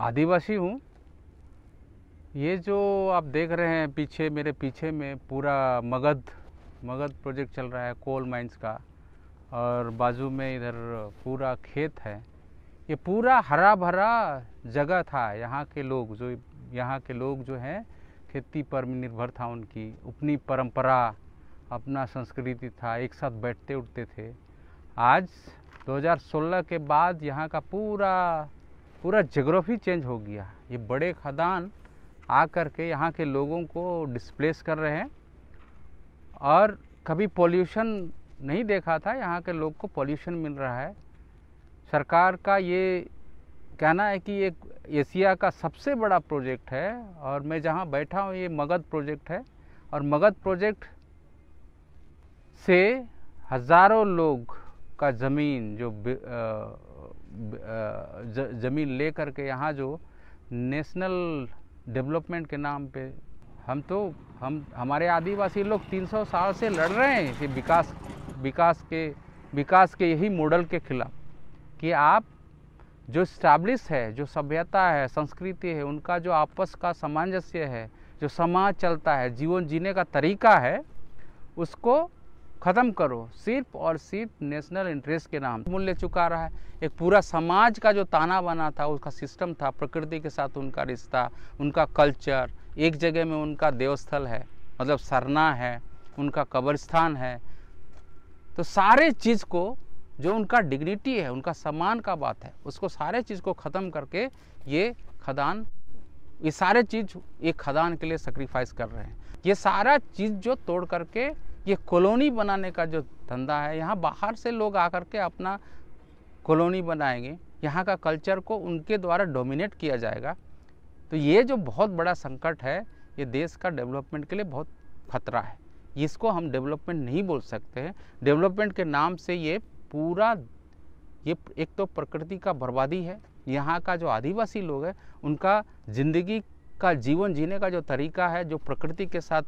आदिवासी हूँ ये जो आप देख रहे हैं पीछे मेरे पीछे में पूरा मगध मगध प्रोजेक्ट चल रहा है कोल माइंस का और बाजू में इधर पूरा खेत है ये पूरा हरा भरा जगह था यहाँ के लोग जो, यहाँ के लोग जो हैं, खेती पर निर्भर था उनकी। अपनी परंपरा, अपना संस्कृति था, एक साथ बैठते उठते थे। आज 2016 के बाद यहाँ का पूरा पूरा जोग्राफी चेंज हो गया। ये बड़े खदान आ कर के यहाँ के लोगों को डिस्प्लेस कर रहे हैं। और कभी पॉल्यूशन नहीं देखा था, यहाँ के लोग को पॉल्यूशन मिल रहा है। सरकार का ये कहना है कि एक एशिया का सबसे बड़ा प्रोजेक्ट है और मैं जहाँ बैठा हूँ, ये मगध प्रोजेक्ट है। और मगध प्रोजेक्ट से हज़ारों लोग का ज़मीन जो ज़मीन ले कर के यहाँ जो नेशनल डेवलपमेंट के नाम पे हम तो हम, हमारे आदिवासी लोग 300 साल से लड़ रहे हैं इसी विकास विकास के विकास के यही मॉडल के खिलाफ। कि आप जो स्टैब्लिश है, जो सभ्यता है, संस्कृति है, उनका जो आपस का सामंजस्य है, जो समाज चलता है, जीवन जीने का तरीका है, उसको ख़त्म करो। सिर्फ़ और सिर्फ़ नेशनल इंटरेस्ट के नाम मूल्य चुका रहा है। एक पूरा समाज का जो ताना बना था, उसका सिस्टम था, प्रकृति के साथ उनका रिश्ता, उनका कल्चर, एक जगह में उनका देवस्थल है मतलब सरना है, उनका कब्रस्थान है। तो सारे चीज़ को जो उनका डिग्निटी है, उनका सम्मान का बात है, उसको सारे चीज़ को ख़त्म करके ये खदान, ये सारे चीज़ एक खदान के लिए सेक्रीफाइस कर रहे हैं। ये सारा चीज़ जो तोड़ करके, ये कॉलोनी बनाने का जो धंधा है, यहाँ बाहर से लोग आकर के अपना कॉलोनी बनाएँगे, यहाँ का कल्चर को उनके द्वारा डोमिनेट किया जाएगा। तो ये जो बहुत बड़ा संकट है, ये देश का डेवलपमेंट के लिए बहुत खतरा है। इसको हम डेवलपमेंट नहीं बोल सकते हैं। डेवलपमेंट के नाम से ये पूरा ये एक तो प्रकृति का बर्बादी है। यहाँ का जो आदिवासी लोग हैं, उनका ज़िंदगी का, जीवन जीने का जो तरीका है, जो प्रकृति के साथ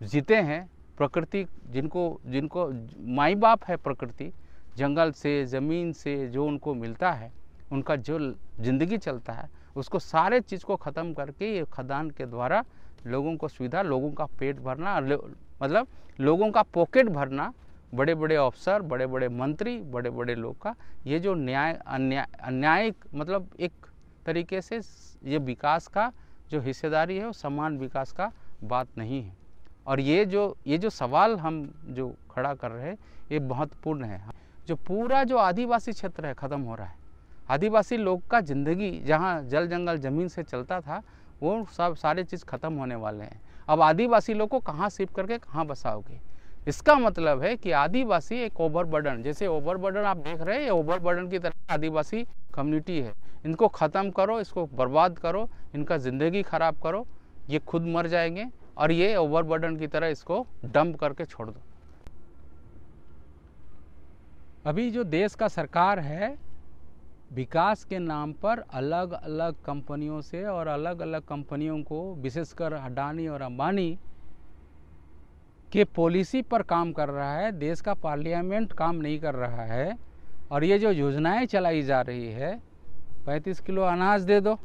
जीते हैं, प्रकृति जिनको जिनको माई बाप है प्रकृति, जंगल से, ज़मीन से जो उनको मिलता है, उनका जो ज़िंदगी चलता है, उसको सारे चीज़ को ख़त्म करके ये खदान के द्वारा लोगों को सुविधा, लोगों का पेट भरना मतलब लोगों का पॉकेट भरना बड़े बड़े अफसर बड़े बड़े मंत्री बड़े बड़े लोग का ये जो न्याय, अन्याय, अन्यायिक मतलब एक तरीके से ये विकास का जो हिस्सेदारी है वो समान विकास का बात नहीं है। और ये जो ये जो सवाल हम जो खड़ा कर रहे हैं, ये महत्वपूर्ण है। जो पूरा जो आदिवासी क्षेत्र है, ख़त्म हो रहा है। आदिवासी लोग का ज़िंदगी जहाँ जल जंगल ज़मीन से चलता था, वो सब सारे चीज़ ख़त्म होने वाले हैं। अब आदिवासी लोग को कहाँ शिफ्ट करके कहाँ बसाओगे? इसका मतलब है कि आदिवासी एक ओवरबर्डन जैसे ओवरबर्डन आप देख रहे हैं ओवरबर्डन की तरह आदिवासी कम्युनिटी है। इनको ख़त्म करो, इसको बर्बाद करो, इनका ज़िंदगी ख़राब करो, ये खुद मर जाएँगे और ये ओवरबर्डन की तरह इसको डंप करके छोड़ दो। अभी जो देश का सरकार है, विकास के नाम पर अलग अलग कंपनियों से और अलग अलग कंपनियों को, विशेषकर अडानी और अंबानी के पॉलिसी पर काम कर रहा है, देश का पार्लियामेंट काम नहीं कर रहा है, और ये जो योजनाएँ चलाई जा रही है, पैंतीस किलो अनाज दे दो,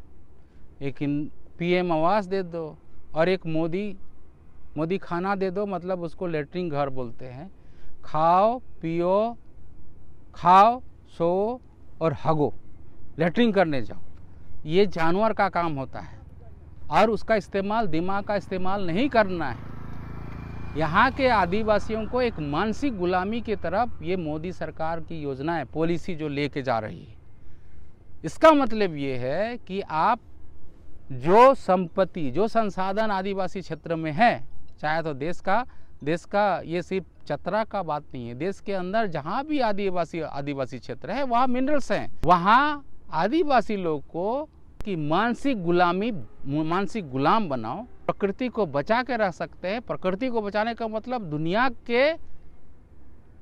एक पीएम आवास दे दो, और एक मोदी मोदी खाना दे दो मतलब उसको लेटरिन घर बोलते हैं। खाओ, पियो, खाओ, सो और हगो लेटरिन करने जाओ। ये जानवर का काम होता है, और उसका इस्तेमाल, दिमाग का इस्तेमाल नहीं करना है। यहाँ के आदिवासियों को एक मानसिक गुलामी की तरफ़ ये मोदी सरकार की योजना है, पॉलिसी जो लेके जा रही है। इसका मतलब ये है कि आप जो संपत्ति, जो संसाधन आदिवासी क्षेत्र में है, चाहे तो देश का देश का ये सिर्फ़ चतरा का बात नहीं है, देश के अंदर जहाँ भी आदिवासी आदिवासी क्षेत्र है, वहाँ मिनरल्स हैं। वहाँ आदिवासी लोग को कि मानसिक गुलामी, मानसिक गुलाम बनाओ प्रकृति को बचा के रह सकते हैं। प्रकृति को बचाने का मतलब दुनिया के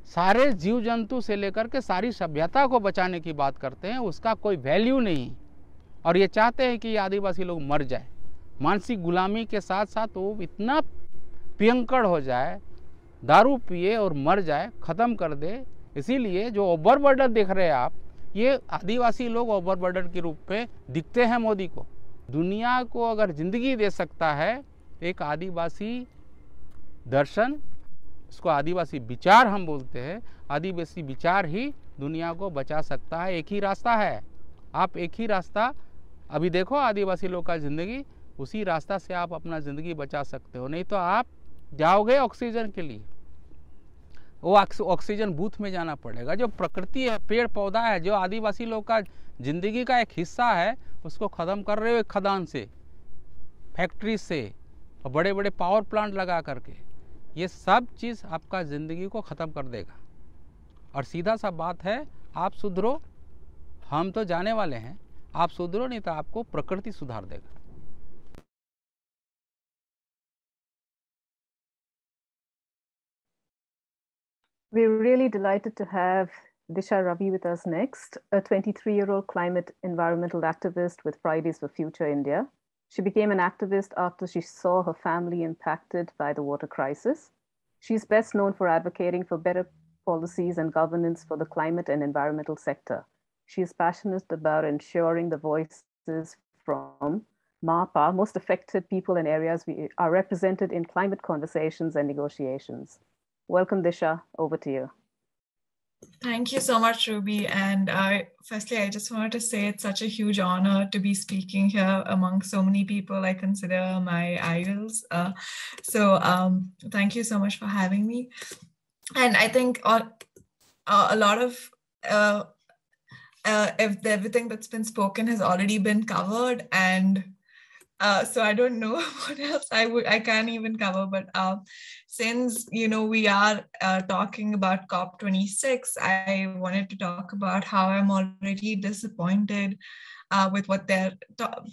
सारे जीव जंतु से लेकर के सारी सभ्यता को बचाने की बात करते हैं, उसका कोई वैल्यू नहीं और ये चाहते हैं कि आदिवासी लोग मर जाए। मानसिक गुलामी के साथ साथ वो इतना पियंकड़ हो जाए, दारू पिए और मर जाए, ख़त्म कर दे। इसीलिए जो ओवर बर्डर देख रहे हैं आप, ये आदिवासी लोग ओवर बर्डर के रूप में दिखते हैं मोदी को। दुनिया को अगर ज़िंदगी दे सकता है एक आदिवासी दर्शन, इसको आदिवासी विचार हम बोलते हैं, आदिवासी विचार ही दुनिया को बचा सकता है, एक ही रास्ता है। आप एक ही रास्ता, अभी देखो आदिवासी लोग का ज़िंदगी, उसी रास्ता से आप अपना ज़िंदगी बचा सकते हो। नहीं तो आप जाओगे ऑक्सीजन के लिए। वो ऑक्सीजन बूथ में जाना पड़ेगा। जो प्रकृति है, पेड़ पौधा है, जो आदिवासी लोग का ज़िंदगी का एक हिस्सा है, उसको ख़त्म कर रहे हो एक खदान से, फैक्ट्री से और बड़े बड़े पावर प्लांट लगा करके। ये सब चीज़ आपका ज़िंदगी को ख़त्म कर देगा। और सीधा सा बात है, आप सुधरो, हम तो जाने वाले हैं, आप सुधरो नहीं तो आपको प्रकृति सुधार देगा। We're really delighted to have Disha Ravi with us next, a 23 year old climate environmental activist with Fridays for Future India. She became an activist after she saw her family impacted by the water crisis. She's best known for advocating for better policies and governance for the climate and environmental sector. She is passionate about ensuring the voices from MAPA, most affected people and areas we are represented in climate conversations and negotiations. Welcome, Disha. Over to you. Thank you so much, Ruby. And uh, firstly, I just wanted to say it's such a huge honor to be speaking here among so many people I consider my idols. Uh, so um, thank you so much for having me. And I think uh, a lot of uh, uh, if everything that's been spoken has already been covered and uh, so I don't know [LAUGHS] what else I would I can't even cover. But uh, since you know we are uh, talking about COP26, I wanted to talk about how I'm already disappointed uh, with what they're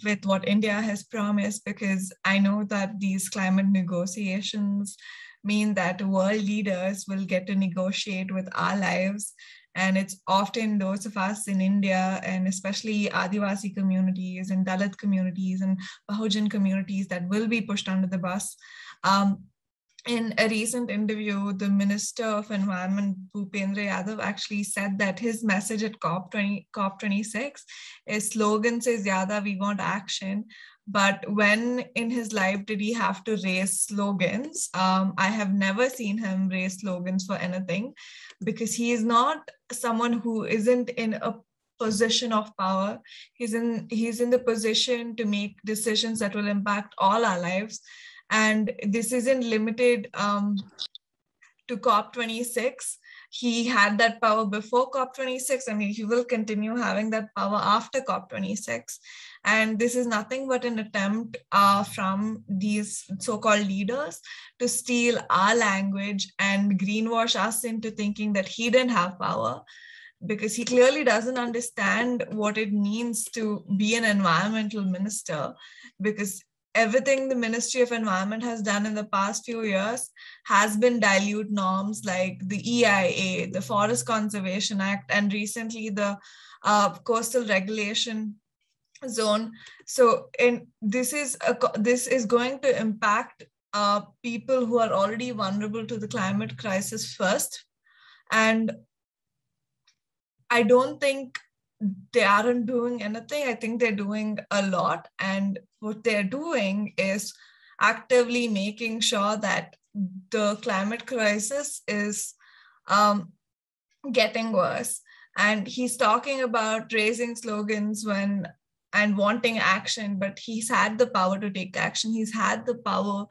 with what India has promised because I know that these climate negotiations mean that world leaders will get to negotiate with our lives and it's often those of us in India, and especially Adivasi communities and Dalit communities and Bahujan communities that will be pushed under the bus. Um, in a recent interview, the Minister of Environment, Bhupendra Yadav, actually said that his message at COP20, COP26 is slogan says, Yada, we want action. But when in his life did he have to raise slogans? Um, I have never seen him raise slogans for anything because he is not someone who isn't in a position of power. He's in he's in the position to make decisions that will impact all our lives. And this isn't limited um, to cop 26 he had that power before COP26. I mean, he will continue having that power after COP26. And this is nothing but an attempt uh, from these so called leaders to steal our language and greenwash us into thinking that he didn't have power because he clearly doesn't understand what it means to be an environmental minister because everything the Ministry of Environment has done in the past few years has been dilute norms like the EIA, the Forest Conservation Act, and recently the uh, Coastal Regulation Zone. So, in this is a, this is going to impact uh, people who are already vulnerable to the climate crisis first, and I don't think they aren't doing anything. I think they're doing a lot. And what they're doing is actively making sure that the climate crisis is um, getting worse. And he's talking about raising slogans when and wanting action, but he's had the power to take action. He's had the power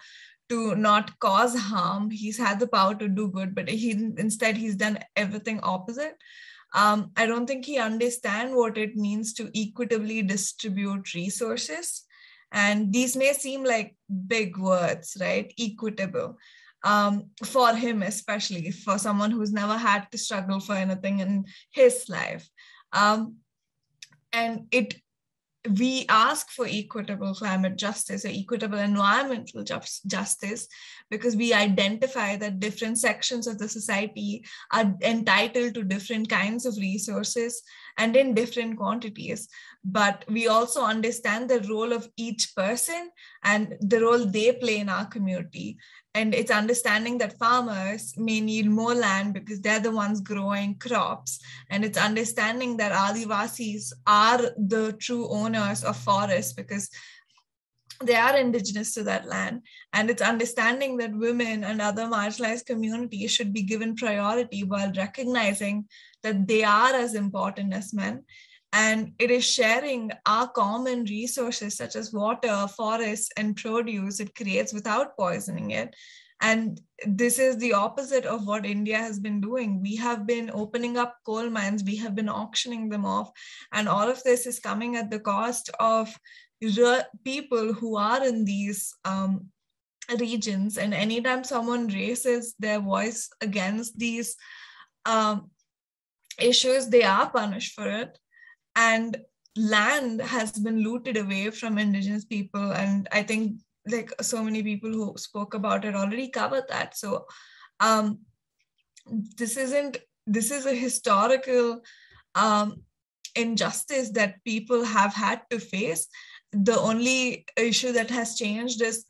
to not cause harm. He's had the power to do good, but he instead he's done everything opposite. Um, I don't think he understands what it means to equitably distribute resources. And these may seem like big words, right? Equitable. Um, for him, especially for someone who's never had to struggle for anything in his life. Um, and it we ask for equitable climate justice or equitable environmental justice because we identify that different sections of the society are entitled to different kinds of resources and in different quantities. But we also understand the role of each person and the role they play in our community and it's understanding that farmers may need more land because they're the ones growing crops and it's understanding that adivasis are the true owners of forests because they are indigenous to that land and it's understanding that women and other marginalized communities should be given priority while recognizing that they are as important as men and it is sharing our common resources such as water, forests, and produce it creates without poisoning it. And this is the opposite of what India has been doing. We have been opening up coal mines, we have been auctioning them off, and all of this is coming at the cost of people who are in these um, regions. And anytime someone raises their voice against these um, issues, they are punished for it. And land has been looted away from indigenous people. And i think like so many people who spoke about it already covered that. So um this isn't this is a historical um injustice that people have had to face the only issue that has changed is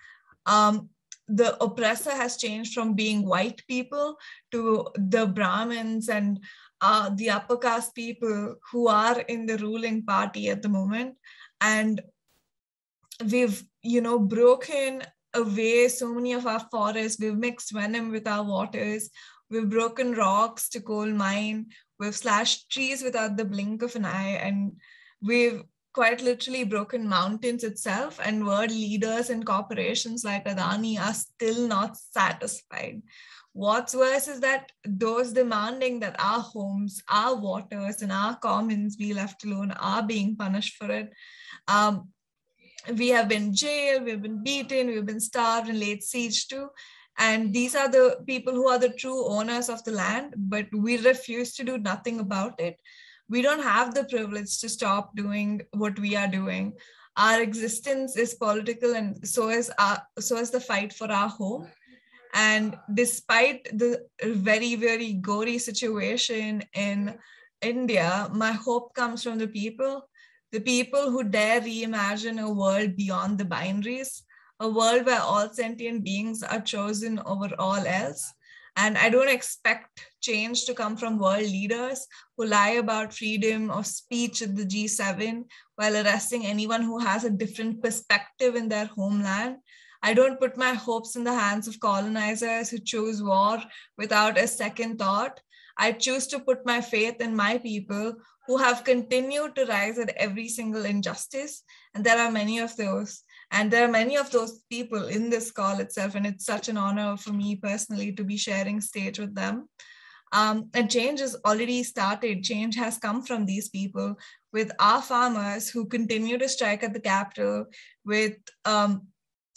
um the oppressor has changed from being white people to the brahmins and uh, the upper caste people who are in the ruling party at the moment. And we've you know broken away so many of our forests. We've mixed venom with our waters. We've broken rocks to coal mine. We've slashed trees without the blink of an eye. And we've quite literally broken mountains itself and world leaders and corporations like adani are still not satisfied What's worse is that those demanding that our homes, our waters, and our commons be left alone are being punished for it. Um, we have been jailed, we've been beaten, we've been starved and laid siege to. And these are the people who are the true owners of the land, but we refuse to do nothing about it. We don't have the privilege to stop doing what we are doing. Our existence is political, and so is our, so is the fight for our home. And despite the very, very gory situation in India, my hope comes from the people, the people who dare reimagine a world beyond the binaries, a world where all sentient beings are chosen over all else. And I don't expect change to come from world leaders who lie about freedom of speech at the G7 while arresting anyone who has a different perspective in their homeland. I don't put my hopes in the hands of colonizers who choose war without a second thought. I choose to put my faith in my people who have continued to rise at every single injustice. And there are many of those. And there are many of those people in this call itself. And it's such an honor for me personally to be sharing stage with them. Um, and change has already started. Change has come from these people with our farmers who continue to strike at the capital, with um,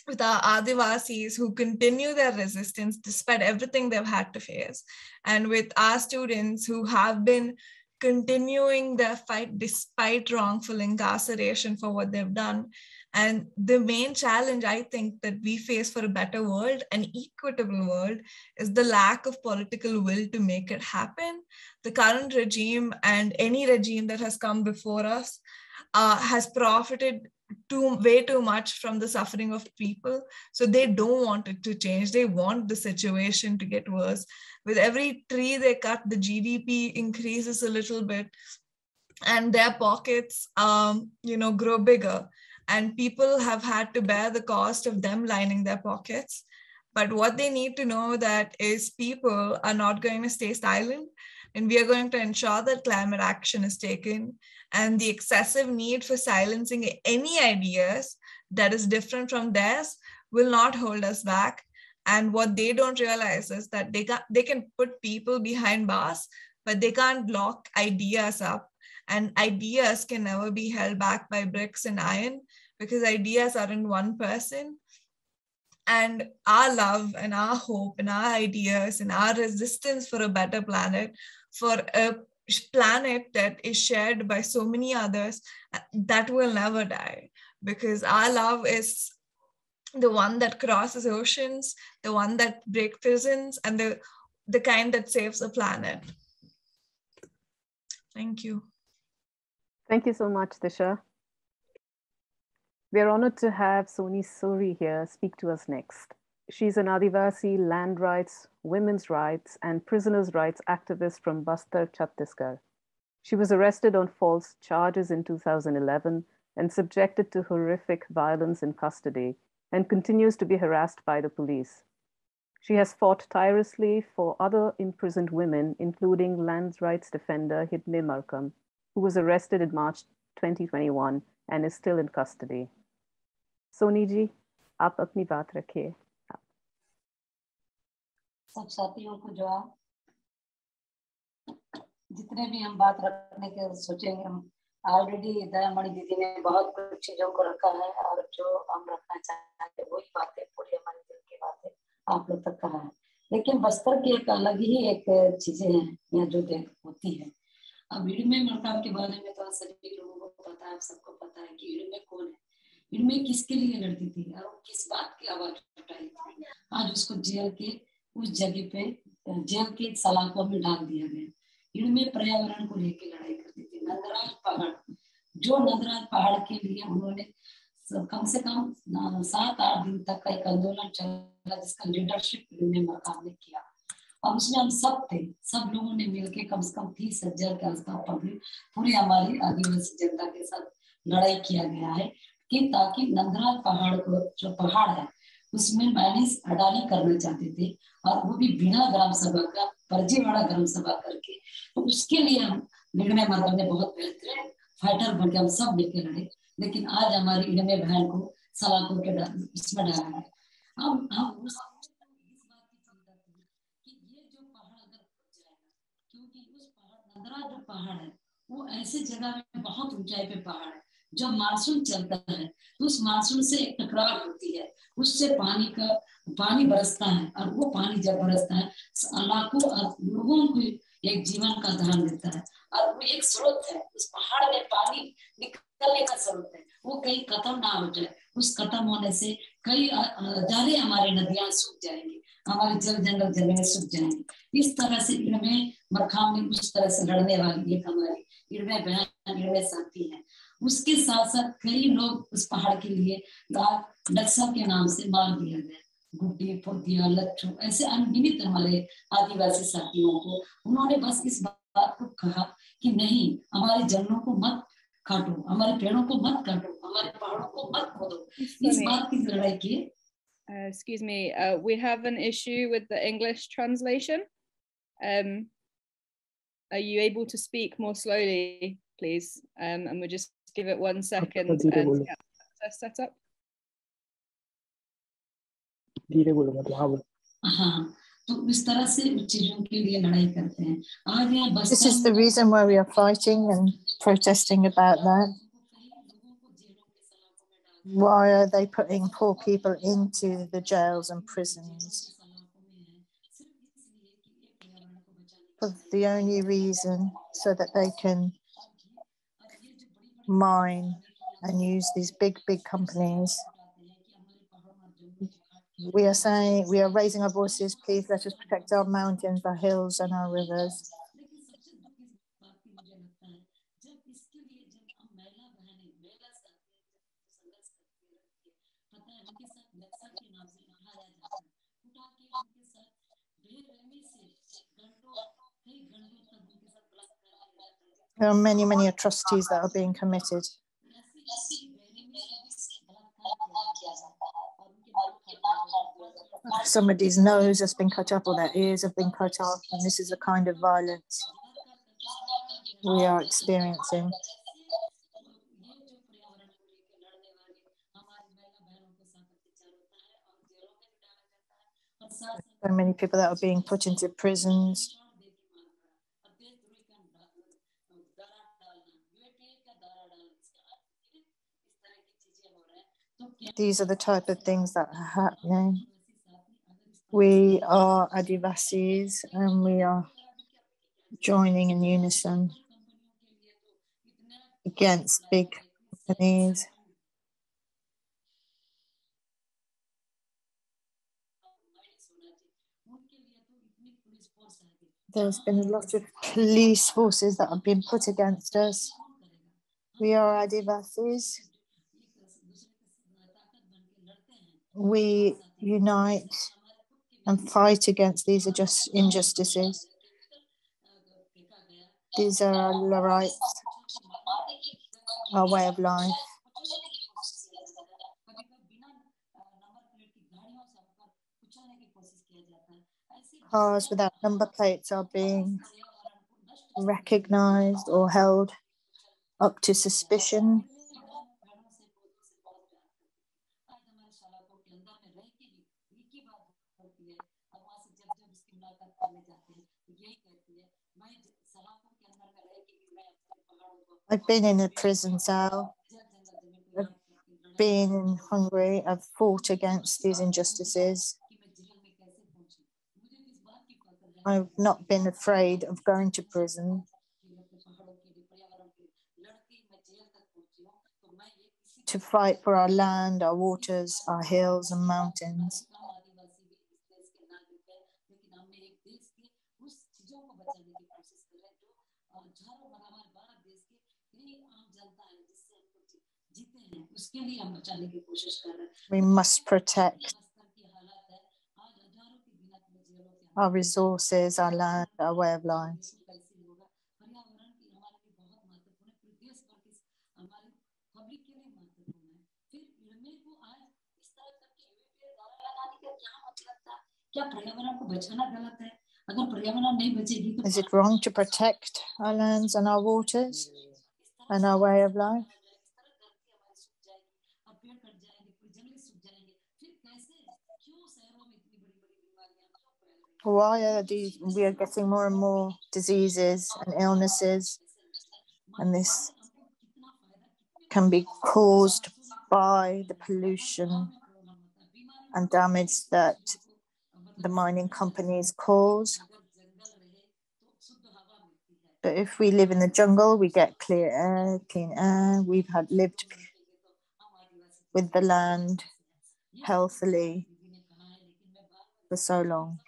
with our Adivasis who continue their resistance despite everything they've had to face, and with our students who have been continuing their fight despite wrongful incarceration for what they've done. And the main challenge I think that we face for a better world, an equitable world, is the lack of political will to make it happen. The current regime and any regime that has come before us uh, has profited too way too much from the suffering of people so they don't want it to change they want the situation to get worse with every tree they cut the gdp increases a little bit and their pockets, um, you know, grow bigger. And people have had to bear the cost of them lining their pockets. But what they need to know that is people are not going to stay silent and we are going to ensure that climate action is taken. And the excessive need for silencing any ideas that is different from theirs will not hold us back. And what they don't realize is that they can they can put people behind bars but they can't lock ideas up. And ideas can never be held back by bricks and iron because ideas are in one person. And our love and our hope and our ideas and our resistance for a better planet for a planet that is shared by so many others that will never die. Because our love is the one that crosses oceans the one that breaks prisons and the the kind that saves the planet. Thank you. Thank you so much disha we are honored to have Soni Sori here speak to us next. She's an Adivasi land rights, women's rights, and prisoners' rights activist from Bastar, Chhattisgarh. She was arrested on false charges in 2011 and subjected to horrific violence in custody and continues to be harassed by the police. She has fought tirelessly for other imprisoned women, including land rights defender Hidme Markam, who was arrested in March 2021 and is still in custody. Soni ji, आप अपनी बात रखिए। सब साथियों को जो जितने भी हम बात रखने के सोचेंगे, हम ऑलरेडी दयामणि दीदी ने बहुत कुछ चीज़ों को रखा है और जो हम रखना चाहते हैं वही बातें, पूरी हमारे दिल की बातें आप लोग तक कहा है लेकिन बस्तर की एक अलग ही एक चीज़ें हैं यहाँ जो देख होती है। अब इड़मे मरकाम के बारे में तो सभी लोगों को पता है सबको पता है कि इड़मे कौन है इनमें किसके लिए लड़ती थी? और किस बात की आवाज़ उठाई थी? आज उसको जेल के, उस जगह पे, जेल के सलाखों में डाल दिया गया। इनमें पर्यावरण को लेकर लड़ाई करती थी। नंदराज पहाड़। जो नंदराज पहाड़ के लिए उन्होंने कम से कम सात आठ दिन तक का एक आंदोलन चला जिसका लीडरशिप इन्होंने मकाम ने किया। और उसमें हम सब थे। सब लोगों ने मिलकर कम से कम तीस हज़ार के आसपास पब्लिक, पूरी हमारी आदिवासी जनता के साथ लड़ाई किया गया है। कि ताकि नंदराज पहाड़ को, जो पहाड़ है, उसमें मैनेज अडानी करना चाहते थे और वो भी बिना ग्राम सभा का, फर्जीवाड़ा ग्राम सभा करके। तो उसके लिए हम निर्णय माधव ने बहुत बेहतरीन फाइटर बन हम सब मिलकर लड़े। लेकिन आज हमारी इनमें बहन को सलाखों के इसमें डाला है। हम हम जो पहाड़ है, वो ऐसे जगह में बहुत ऊंचाई पे पहाड़ है। जब मानसून चलता है तो उस मानसून से एक टकराव होती है। उससे पानी का, पानी बरसता है और वो पानी जब बरसता है लाखों लोगों को एक जीवन का धान देता है। और वो एक स्रोत है, उस पहाड़ में पानी निकलने का स्रोत है। वो कहीं खत्म ना हो जाए, उस खत्म होने से कई ज़्यादा हमारे नदियाँ सूख जाएँगी, हमारे जल जंगल ज़मीन सूख जाएँगे। इस तरह से इनमें मरखाम में उस तरह से लड़ने वाली एक हमारी इनमें बहन इनमें साथी है। उसके साथ साथ कई लोग उस पहाड़ के लिए नक्सल के नाम से मार दिया गया गुड्डी फुर्दिया लच्छू ऐसे अनगिनित हमारे आदिवासी साथियों को उन्होंने बस इस बात को कहा कि नहीं हमारे जंगलों को मत काटो हमारे पेड़ों को मत काटो हमारे पहाड़ों को मत खोदो इस बात की लड़ाई की Uh, excuse me, uh, we have an issue with the English translation. Um, are you able to speak more slowly, please? Um, and we'll just give it one second and get set up. धीरे बोलो मतलब हाँ बोलो हाँ तो इस तरह से चीजों के लिए लड़ाई करते हैं आज यहाँ बस This is the reason why we are fighting and protesting about that. Why are they putting poor people into the jails and prisons? For the only reason so that they can mine and use these big, big companies. We are saying, we are raising our voices, please let us protect our mountains, our hills and our rivers. There are many, many atrocities that are being committed. Somebody's nose has been cut off or their ears have been cut off, and this is the kind of violence we are experiencing. So many people that are being put into prisons. These are the type of things that are happening. We are Adivasis and we are joining in unison against big companies. There's been a lot of police forces that have been put against us. We are Adivasis. We unite and fight against these just injustices. These are our rights, our way of life. Cars without number plates are being recognized or held up to suspicion. I've been in a prison cell. I've been in Hungary. I've fought against these injustices. I've not been afraid of going to prison. To fight for our land, our waters, our hills and mountains. We must protect our resources, our land, our way of life. Is it wrong to protect our lands and our waters and our way of life? Why are these we are getting more and more diseases and illnesses. And this can be caused by the pollution and damage that the mining companies cause. But if we live in the jungle we get clear air clean air. We've had lived with the land healthily for so long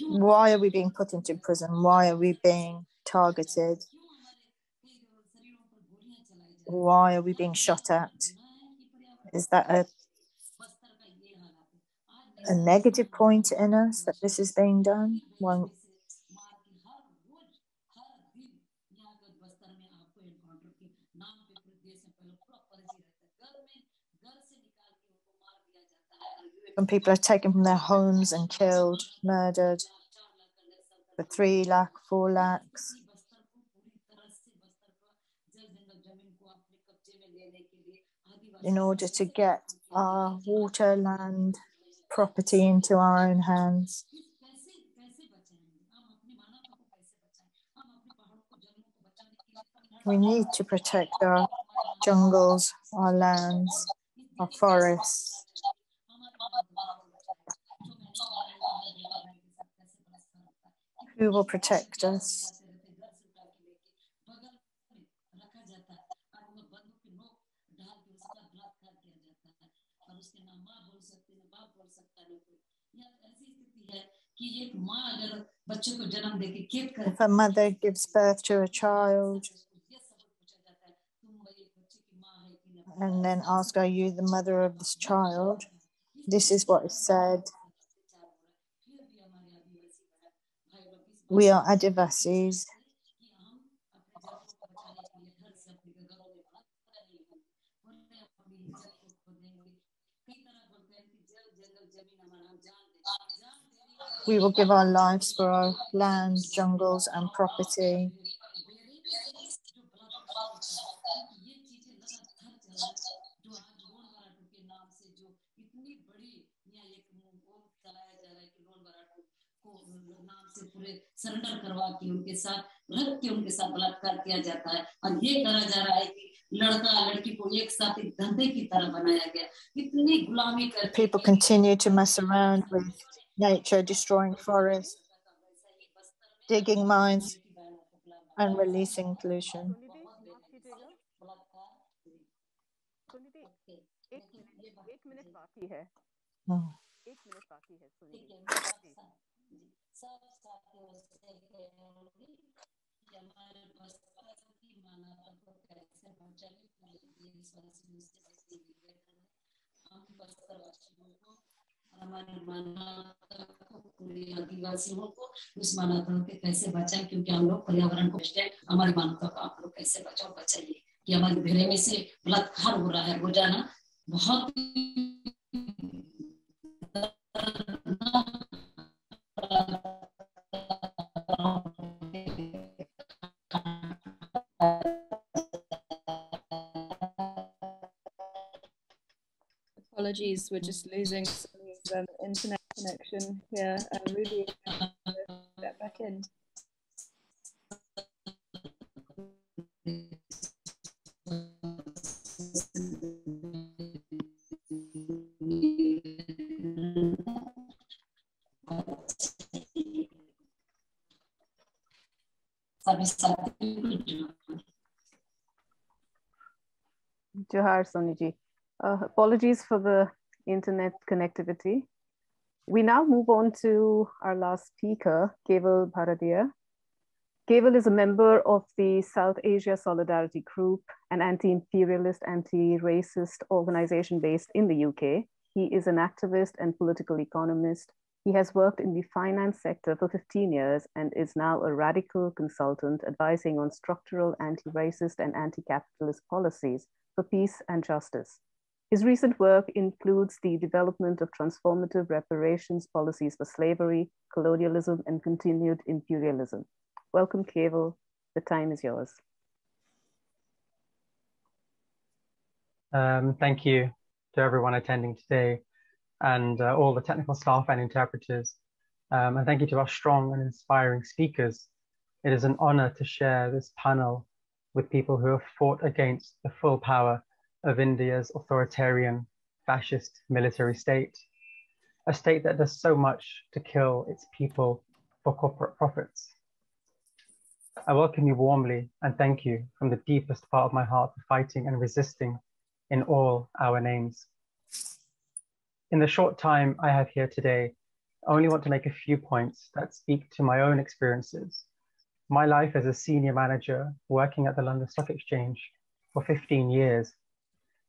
Why are we being put into prison? Why are we being targeted? Why are we being shot at? Is that a, a negative point in us that this is being done? One, when people are taken from their homes and killed, murdered for three lakh, four lakhs. In order to get our water, land, property into our own hands. We need to protect our jungles, our lands, our forests. Who will protect us? If a mother gives birth to a child and then ask, Are you the mother of this child? This is what is said. We are Adivasis. We will give our lives for our land, jungles, and property. Surrender करवा के उनके साथ रख के उनके साथ बलात्कार किया जाता है और ये कहा जा रहा है कि लड़का लड़की को एक साथ एक धंधे की तरह बनाया गया इतनी गुलामी कर People continue to mess around with nature, destroying forests, digging mines, and releasing pollution. Hmm. हमारी मानवता को पूरे आदिवासियों को उस मानवता के कैसे बचाएँ क्योंकि हम लोग पर्यावरण को हमारी मानवता को आप लोग कैसे बचाओ बचाइए कि हमारे घेरे में से बलात्कार हो रहा है, रोज़ाना बहुत Apologies, we're just losing some um, internet connection here. Uh, Ruby, get back in. Johar Soniji. Uh, apologies for the internet connectivity. We now move on to our last speaker, Keval Bharadia. Keval is a member of the South Asia Solidarity Group, an anti-imperialist, anti-racist organization based in the UK. He is an activist and political economist. He has worked in the finance sector for 15 years and is now a radical consultant advising on structural anti-racist and anti-capitalist policies for peace and justice. His recent work includes the development of transformative reparations policies for slavery, colonialism, and continued imperialism. Welcome, Keval. The time is yours. Um, thank you to everyone attending today and uh, all the technical staff and interpreters. Um, and thank you to our strong and inspiring speakers. It is an honor to share this panel with people who have fought against the full power of India's authoritarian fascist military state, a state that does so much to kill its people for corporate profits. I welcome you warmly and thank you from the deepest part of my heart for fighting and resisting in all our names. In the short time I have here today, I only want to make a few points that speak to my own experiences. My life as a senior manager working at the London Stock Exchange for 15 years,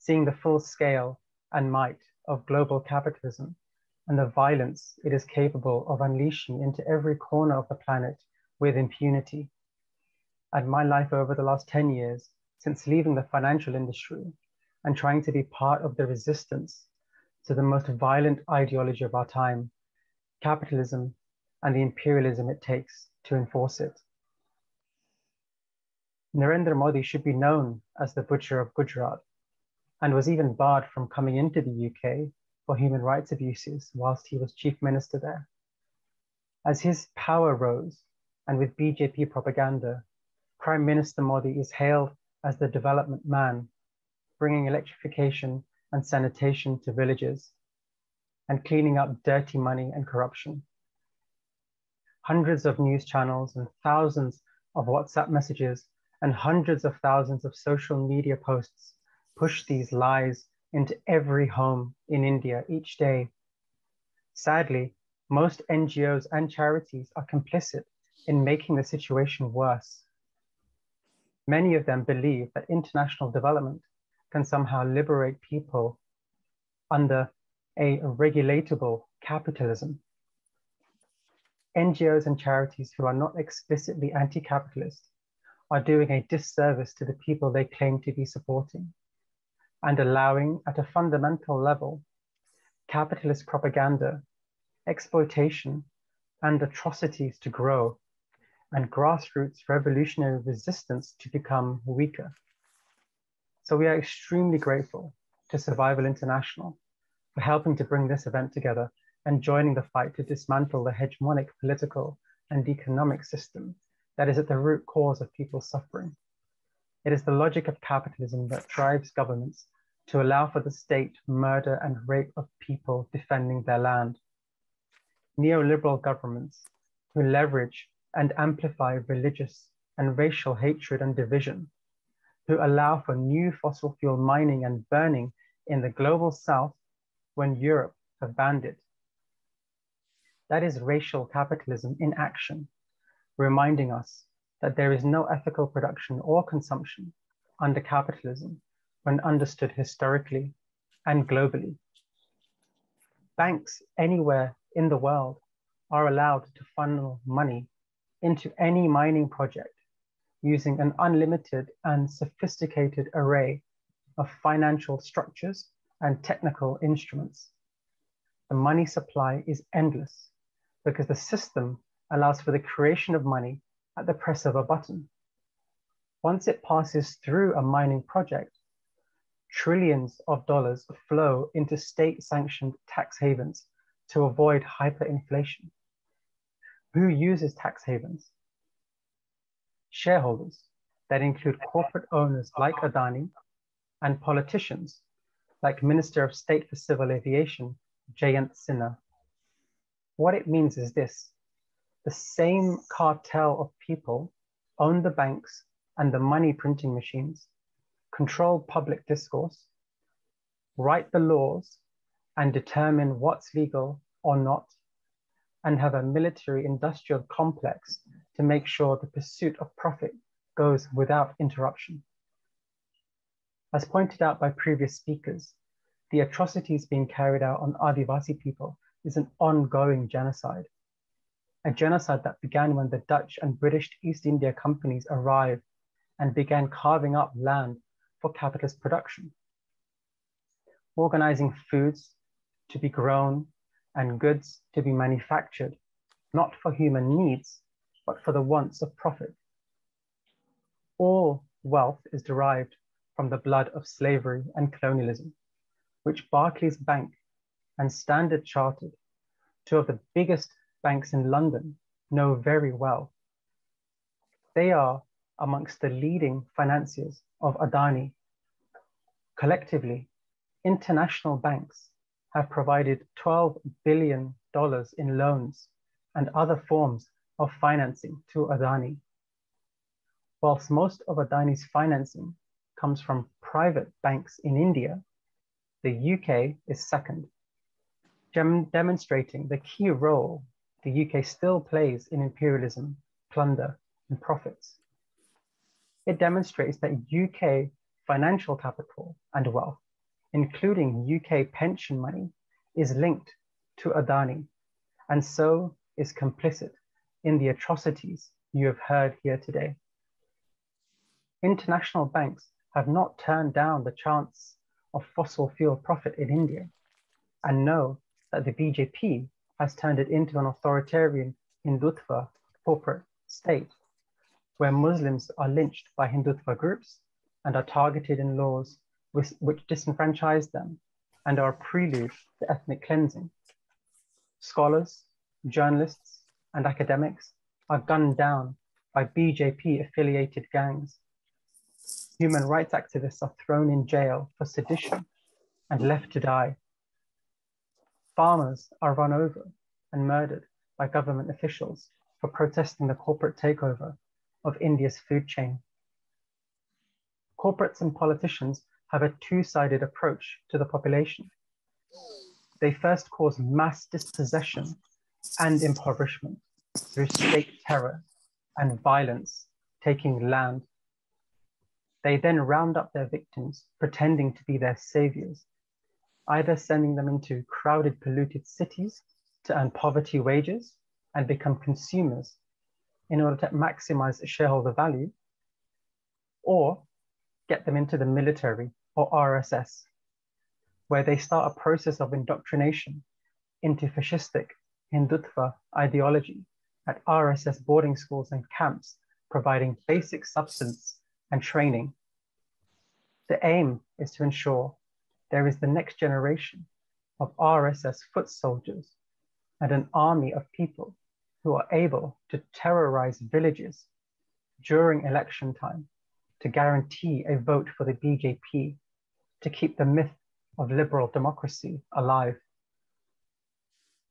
seeing the full scale and might of global capitalism and the violence it is capable of unleashing into every corner of the planet with impunity. And my life over the last 10 years since leaving the financial industry and trying to be part of the resistance to the most violent ideology of our time, capitalism and the imperialism it takes to enforce it. Narendra Modi should be known as the butcher of Gujarat and was even barred from coming into the UK for human rights abuses whilst he was chief minister there. As his power rose and with BJP propaganda, Prime Minister Modi is hailed as the development man, bringing electrification and sanitation to villages and cleaning up dirty money and corruption. Hundreds of news channels and thousands of WhatsApp messages and hundreds of thousands of social media posts push these lies into every home in India each day. Sadly, most NGOs and charities are complicit in making the situation worse. Many of them believe that international development can somehow liberate people under a regulatable capitalism. NGOs and charities who are not explicitly anti-capitalist are doing a disservice to the people they claim to be supporting and allowing at a fundamental level capitalist propaganda, exploitation, and atrocities to grow and grassroots revolutionary resistance to become weaker. So we are extremely grateful to Survival International for helping to bring this event together and joining the fight to dismantle the hegemonic political and economic system that is at the root cause of people's suffering. It is the logic of capitalism that drives governments to allow for the state murder and rape of people defending their land. Neoliberal governments who leverage and amplify religious and racial hatred and division, who allow for new fossil fuel mining and burning in the global south when Europe have banned it. That is racial capitalism in action, reminding us that there is no ethical production or consumption under capitalism when understood historically and globally. Banks anywhere in the world are allowed to funnel money into any mining project using an unlimited and sophisticated array of financial structures and technical instruments. The money supply is endless because the system allows for the creation of money at the press of a button. Once it passes through a mining project, trillions of dollars flow into state sanctioned tax havens to avoid hyperinflation. Who uses tax havens? Shareholders that include corporate owners like Adani and politicians like Minister of State for Civil Aviation, Jayant Sinha. What it means is this the same cartel of people own the banks and the money printing machines control public discourse, write the laws, and determine what's legal or not, and have a military industrial complex to make sure the pursuit of profit goes without interruption. As pointed out by previous speakers, the atrocities being carried out on Adivasi people is an ongoing genocide. A genocide that began when the Dutch and British East India companies arrived and began carving up land for capitalist production. Organizing foods to be grown and goods to be manufactured, not for human needs, but for the wants of profit. All wealth is derived from the blood of slavery and colonialism, which Barclays Bank and Standard Chartered, two of the biggest banks in London, know very well. They are amongst the leading financiers of Adani. Collectively, international banks have provided $12 billion in loans and other forms of financing to Adani. Whilst most of Adani's financing comes from private banks in India, the UK is second, dem demonstrating the key role the UK still plays in imperialism, plunder, and profits it demonstrates that UK financial capital and wealth, including UK pension money, is linked to Adani and so is complicit in the atrocities you have heard here today. International banks have not turned down the chance of fossil fuel profit in India and know that the BJP has turned it into an authoritarian Hindutva corporate state where Muslims are lynched by Hindutva groups and are targeted in laws which, which disenfranchise them and are a prelude to ethnic cleansing. Scholars, journalists, and academics are gunned down by BJP affiliated gangs. Human rights activists are thrown in jail for sedition and left to die. Farmers are run over and murdered by government officials for protesting the corporate takeover of India's food chain. Corporates and politicians have a two-sided approach to the population. They first cause mass dispossession and impoverishment through state terror and violence, taking land. They then round up their victims, pretending to be their saviors, either sending them into crowded, polluted cities to earn poverty wages and become consumers in order to maximize shareholder value, or get them into the military or RSS, where they start a process of indoctrination into fascistic Hindutva ideology at RSS boarding schools and camps, providing basic substance and training. The aim is to ensure there is the next generation of RSS foot soldiers and an army of people who are able to terrorize villages during election time to guarantee a vote for the BJP to keep the myth of liberal democracy alive.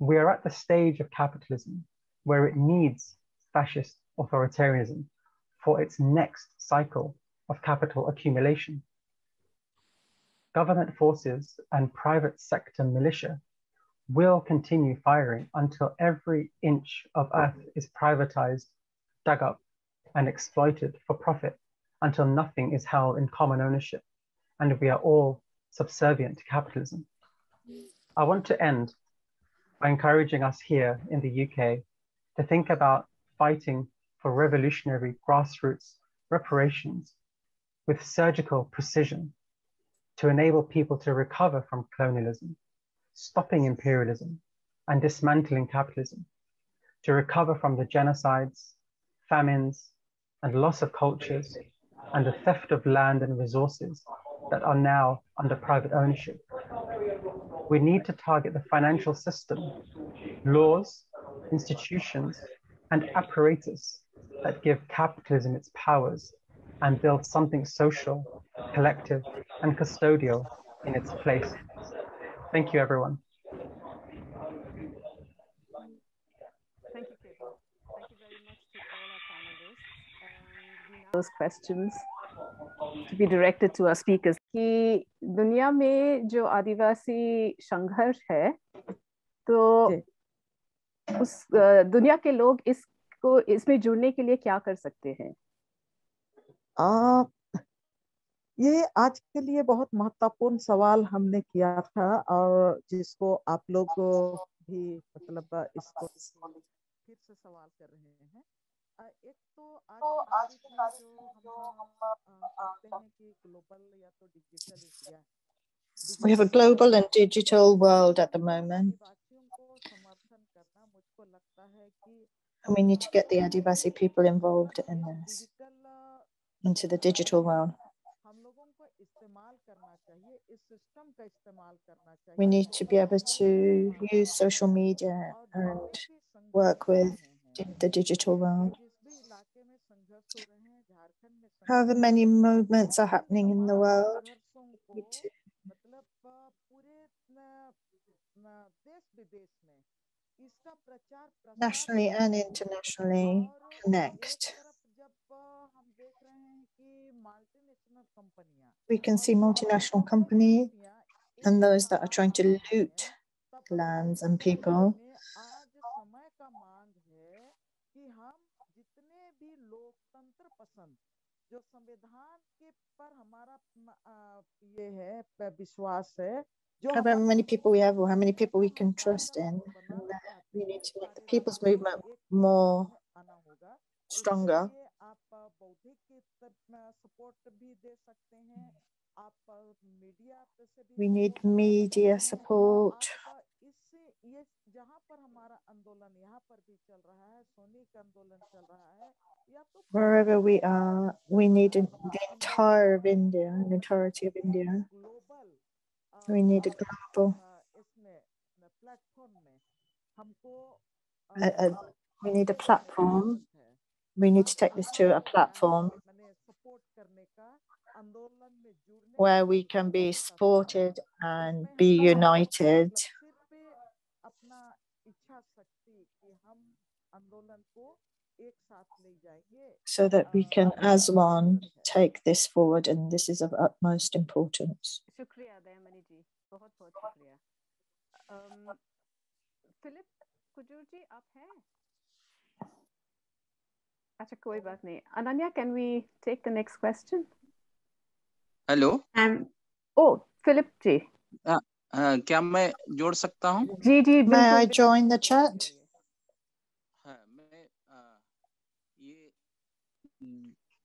We are at the stage of capitalism where it needs fascist authoritarianism for its next cycle of capital accumulation. Government forces and private sector militia will continue firing until every inch of earth is privatized, dug up, and exploited for profit until nothing is held in common ownership and we are all subservient to capitalism. I want to end by encouraging us here in the UK to think about fighting for revolutionary grassroots reparations with surgical precision to enable people to recover from colonialism, stopping imperialism, and dismantling capitalism, to recover from the genocides, famines, and loss of cultures, and the theft of land and resources that are now under private ownership. We need to target the financial system, laws, institutions, and apparatus that give capitalism its powers and build something social, collective, and custodial in its place. Thank you, everyone. Thank you, Kate. Thank you very much to all our panelists. Those questions to be directed to our speakers. कि दुनिया में जो आदिवासी संघर्ष है तो उस दुनिया के लोग इसको इसमें जुड़ने के लिए क्या कर सकते हैं आ, ये आज के लिए बहुत महत्वपूर्ण सवाल हमने किया था और जिसको आप लोग भी मतलब इसको फिर से सवाल कर रहे हैं एक तो आज, तो आज के तारीख जो हम कहते हैं कि ग्लोबल या तो digital India We have a global and digital world at the moment. And we need to get the Adivasi people involved in this, into the digital world. We need to be able to use social media and work with the digital world. However many movements are happening in the world, nationally and internationally connect. we can see multinational company and those that are trying to loot lands and people. However many people we have or how many people we can trust in, we need to make the people's movement more stronger we need media support Wherever we are, we need the entire of India, the entirety of India. We need a global. A, a, we need a platform. We need to take this to a platform where we can be supported and be united. So that we can, as one, take this forward, and this is of utmost importance. Acha, koi baat nahi. Ananya, can we take the next question? Hello O Philip ji आ, आ, क्या मैं जोड़ सकता हूँ जी जी May I join the chat?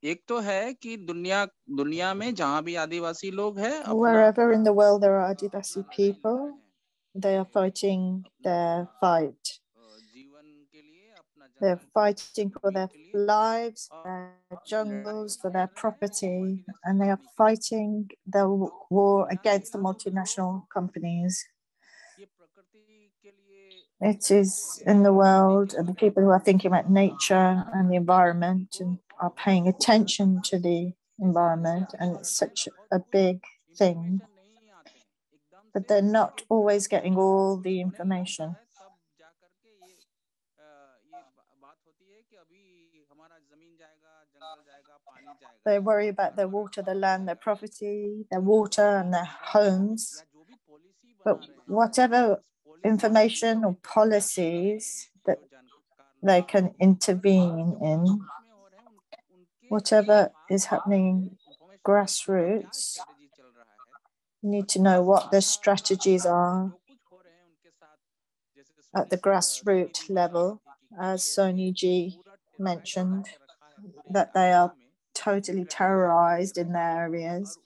एक तो है कि दुनिया दुनिया में जहाँ भी आदिवासी लोग हैं Wherever in the world there are Adivasi people, they are fighting their fight. They're fighting for their lives, their jungles, for their property, and they are fighting the war against the multinational companies. It is in the world, and the people who are thinking about nature and the environment and are paying attention to the environment, and it's such a big thing. But they're not always getting all the information. They worry about their water, their land, their property, their water, and their homes. But whatever information or policies that they can intervene in, whatever is happening grassroots, you need to know what the strategies are at the grassroots level, as Soni ji mentioned, that they are totally terrorized in their areas.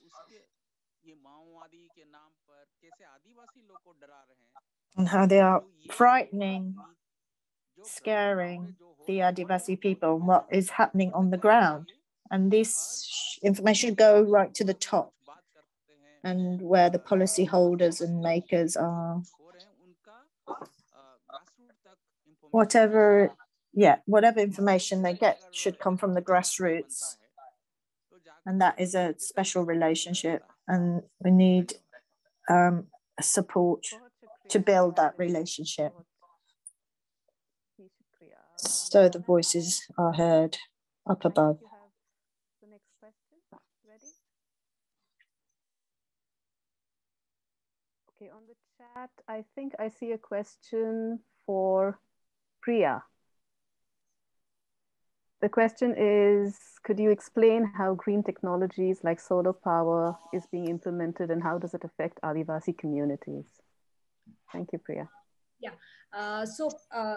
And how they are frightening, scaring the Adivasi people what is happening on the ground. And this information should go right to the top and where the policy holders and makers are. Whatever, yeah, whatever information they get should come from the grassroots. And that is a special relationship. And we need um, support to build that relationship. So the voices are heard up above. Okay, on the chat, I think I see a question for Priya. The question is, could you explain how green technologies like solar power is being implemented and how does it affect Adivasi communities? Thank you, Priya. Yeah, uh, so uh,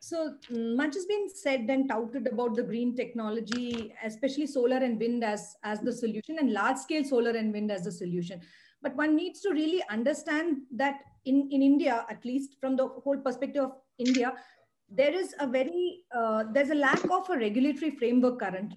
so much has been said and touted about the green technology, especially solar and wind as, as the solution and large scale solar and wind as the solution. But one needs to really understand that in, in India, at least from the whole perspective of India, there is a very, uh, there's a lack of a regulatory framework current.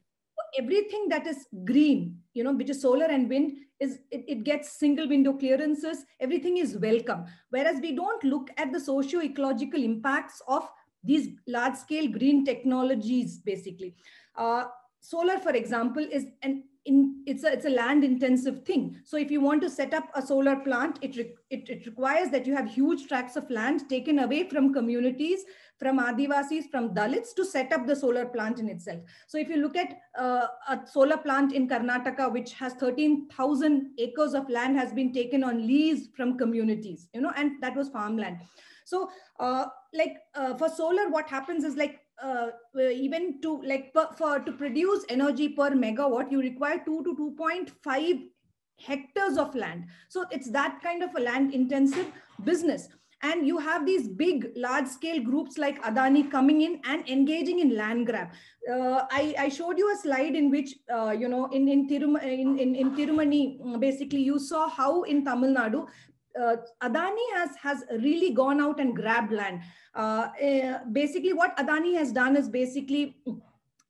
Everything that is green, you know, which is solar and wind, is it, it gets single window clearances. Everything is welcome. Whereas we don't look at the socio-ecological impacts of these large scale green technologies basically uh, solar for example is an in it's a it's a land intensive thing. So if you want to set up a solar plant it, re, it it requires that you have huge tracts of land taken away from communities from adivasis from dalits to set up the solar plant in itself. So if you look at uh, a solar plant in karnataka which has 13000 acres of land has been taken on lease from communities you know and that was farmland. So uh, like uh, for solar what happens is like uh, even to like per, for to produce energy per megawatt you require 2 to 2.5 hectares of land. So it's that kind of a land intensive business. And you have these big large scale groups like adani coming in and engaging in land grab. Uh, I, I showed you a slide in which uh, you know in in, Tirum, in in in tirumani basically you saw how in tamil nadu uh, Adani has has really gone out and grabbed land. Uh, uh, basically, what Adani has done is basically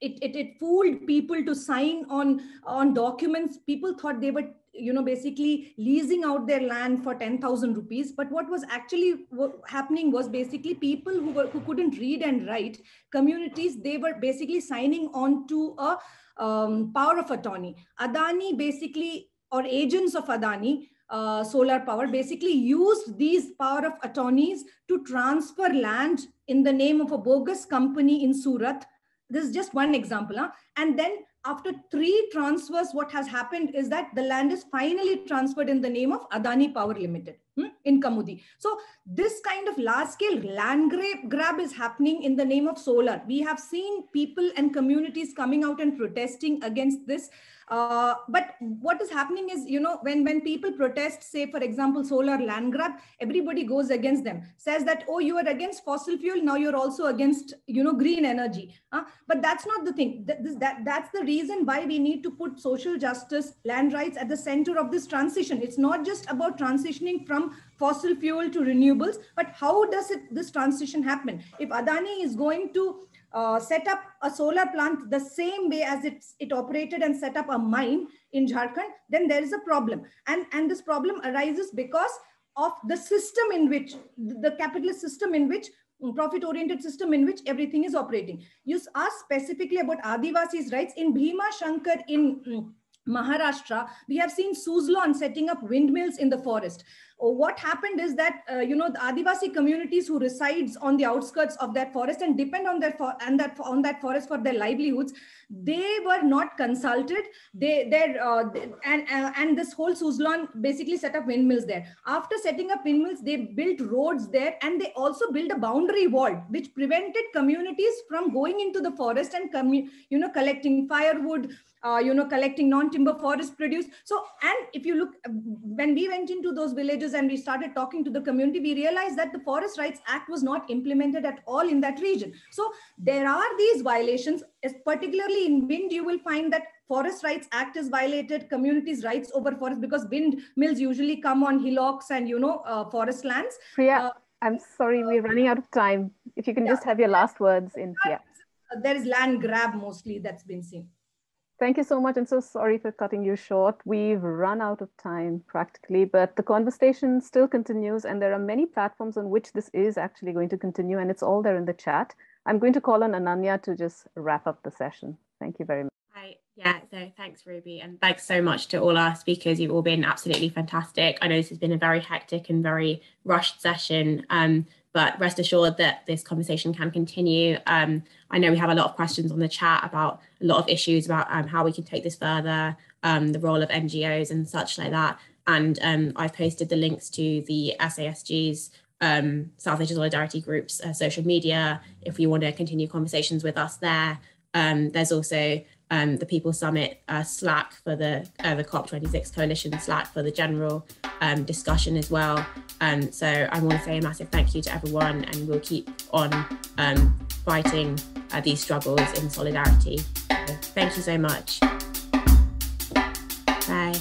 it, it, it fooled people to sign on on documents. People thought they were you know basically leasing out their land for 10,000 rupees. But what was actually happening was basically people who were who couldn't read and write communities they were basically signing on to a um, power of attorney. Adani basically or agents of Adani uh, solar power basically used these power of attorneys to transfer land in the name of a bogus company in Surat. This is just one example. Huh? And then after three transfers, what has happened is that the land is finally transferred in the name of Adani Power Limited hmm, in Kamudi. So this kind of large scale land grab, grab is happening in the name of solar. We have seen people and communities coming out and protesting against this Uh, but what is happening is, you know, when, when people protest, say, for example, solar land grab, everybody goes against them, says that, oh, you are against fossil fuel, now you're also against, you know, green energy. Uh, but that's not the thing. That, this, that, that's the reason why we need to put social justice, land rights at the center of this transition. It's not just about transitioning from fossil fuel to renewables, but how does it this transition happen? If Adani is going to uh, set up a solar plant the same way as it's, it operated and set up a mine in Jharkhand, then there is a problem. And, and this problem arises because of the system in which, the capitalist system in which, mm, profit-oriented system in which everything is operating. You asked specifically about Adivasi's rights. In Bhima Shankar in mm, Maharashtra, we have seen Suzlon setting up windmills in the forest what happened is that uh, you know the Adivasi communities who resides on the outskirts of that forest and depend on that for and that on that forest for their livelihoods, they were not consulted. They their uh, and uh, and this whole Suzlon basically set up windmills there. After setting up windmills, they built roads there and they also built a boundary wall which prevented communities from going into the forest and you know collecting firewood uh, you know, collecting non-timber forest produce. So, and if you look, when we went into those villages and we started talking to the community, we realized that the Forest Rights Act was not implemented at all in that region. So there are these violations, particularly in wind, you will find that Forest Rights Act is violated, communities' rights over forest, because wind mills usually come on hillocks and, you know, uh, forest lands. Priya, uh, I'm sorry, we're running out of time. If you can yeah. just have your last words in here. There is land grab mostly that's been seen. Thank you so much. I'm so sorry for cutting you short. We've run out of time practically, but the conversation still continues and there are many platforms on which this is actually going to continue and it's all there in the chat. I'm going to call on Ananya to just wrap up the session. Thank you very much. Hi. Yeah, so thanks, Ruby. And thanks so much to all our speakers. You've all been absolutely fantastic. I know this has been a very hectic and very rushed session. Um, but rest assured that this conversation can continue. Um, I know we have a lot of questions on the chat about a lot of issues about um, how we can take this further, um, the role of NGOs and such like that. And um, I've posted the links to the SASG's um, South Asia Solidarity Group's uh, social media if you want to continue conversations with us there. There's also um, the People Summit uh, Slack for the uh, the COP26 coalition Slack for the general um, discussion as well. Um, so I want to say a massive thank you to everyone, and we'll keep on um, fighting uh, these struggles in solidarity. So thank you so much. Bye.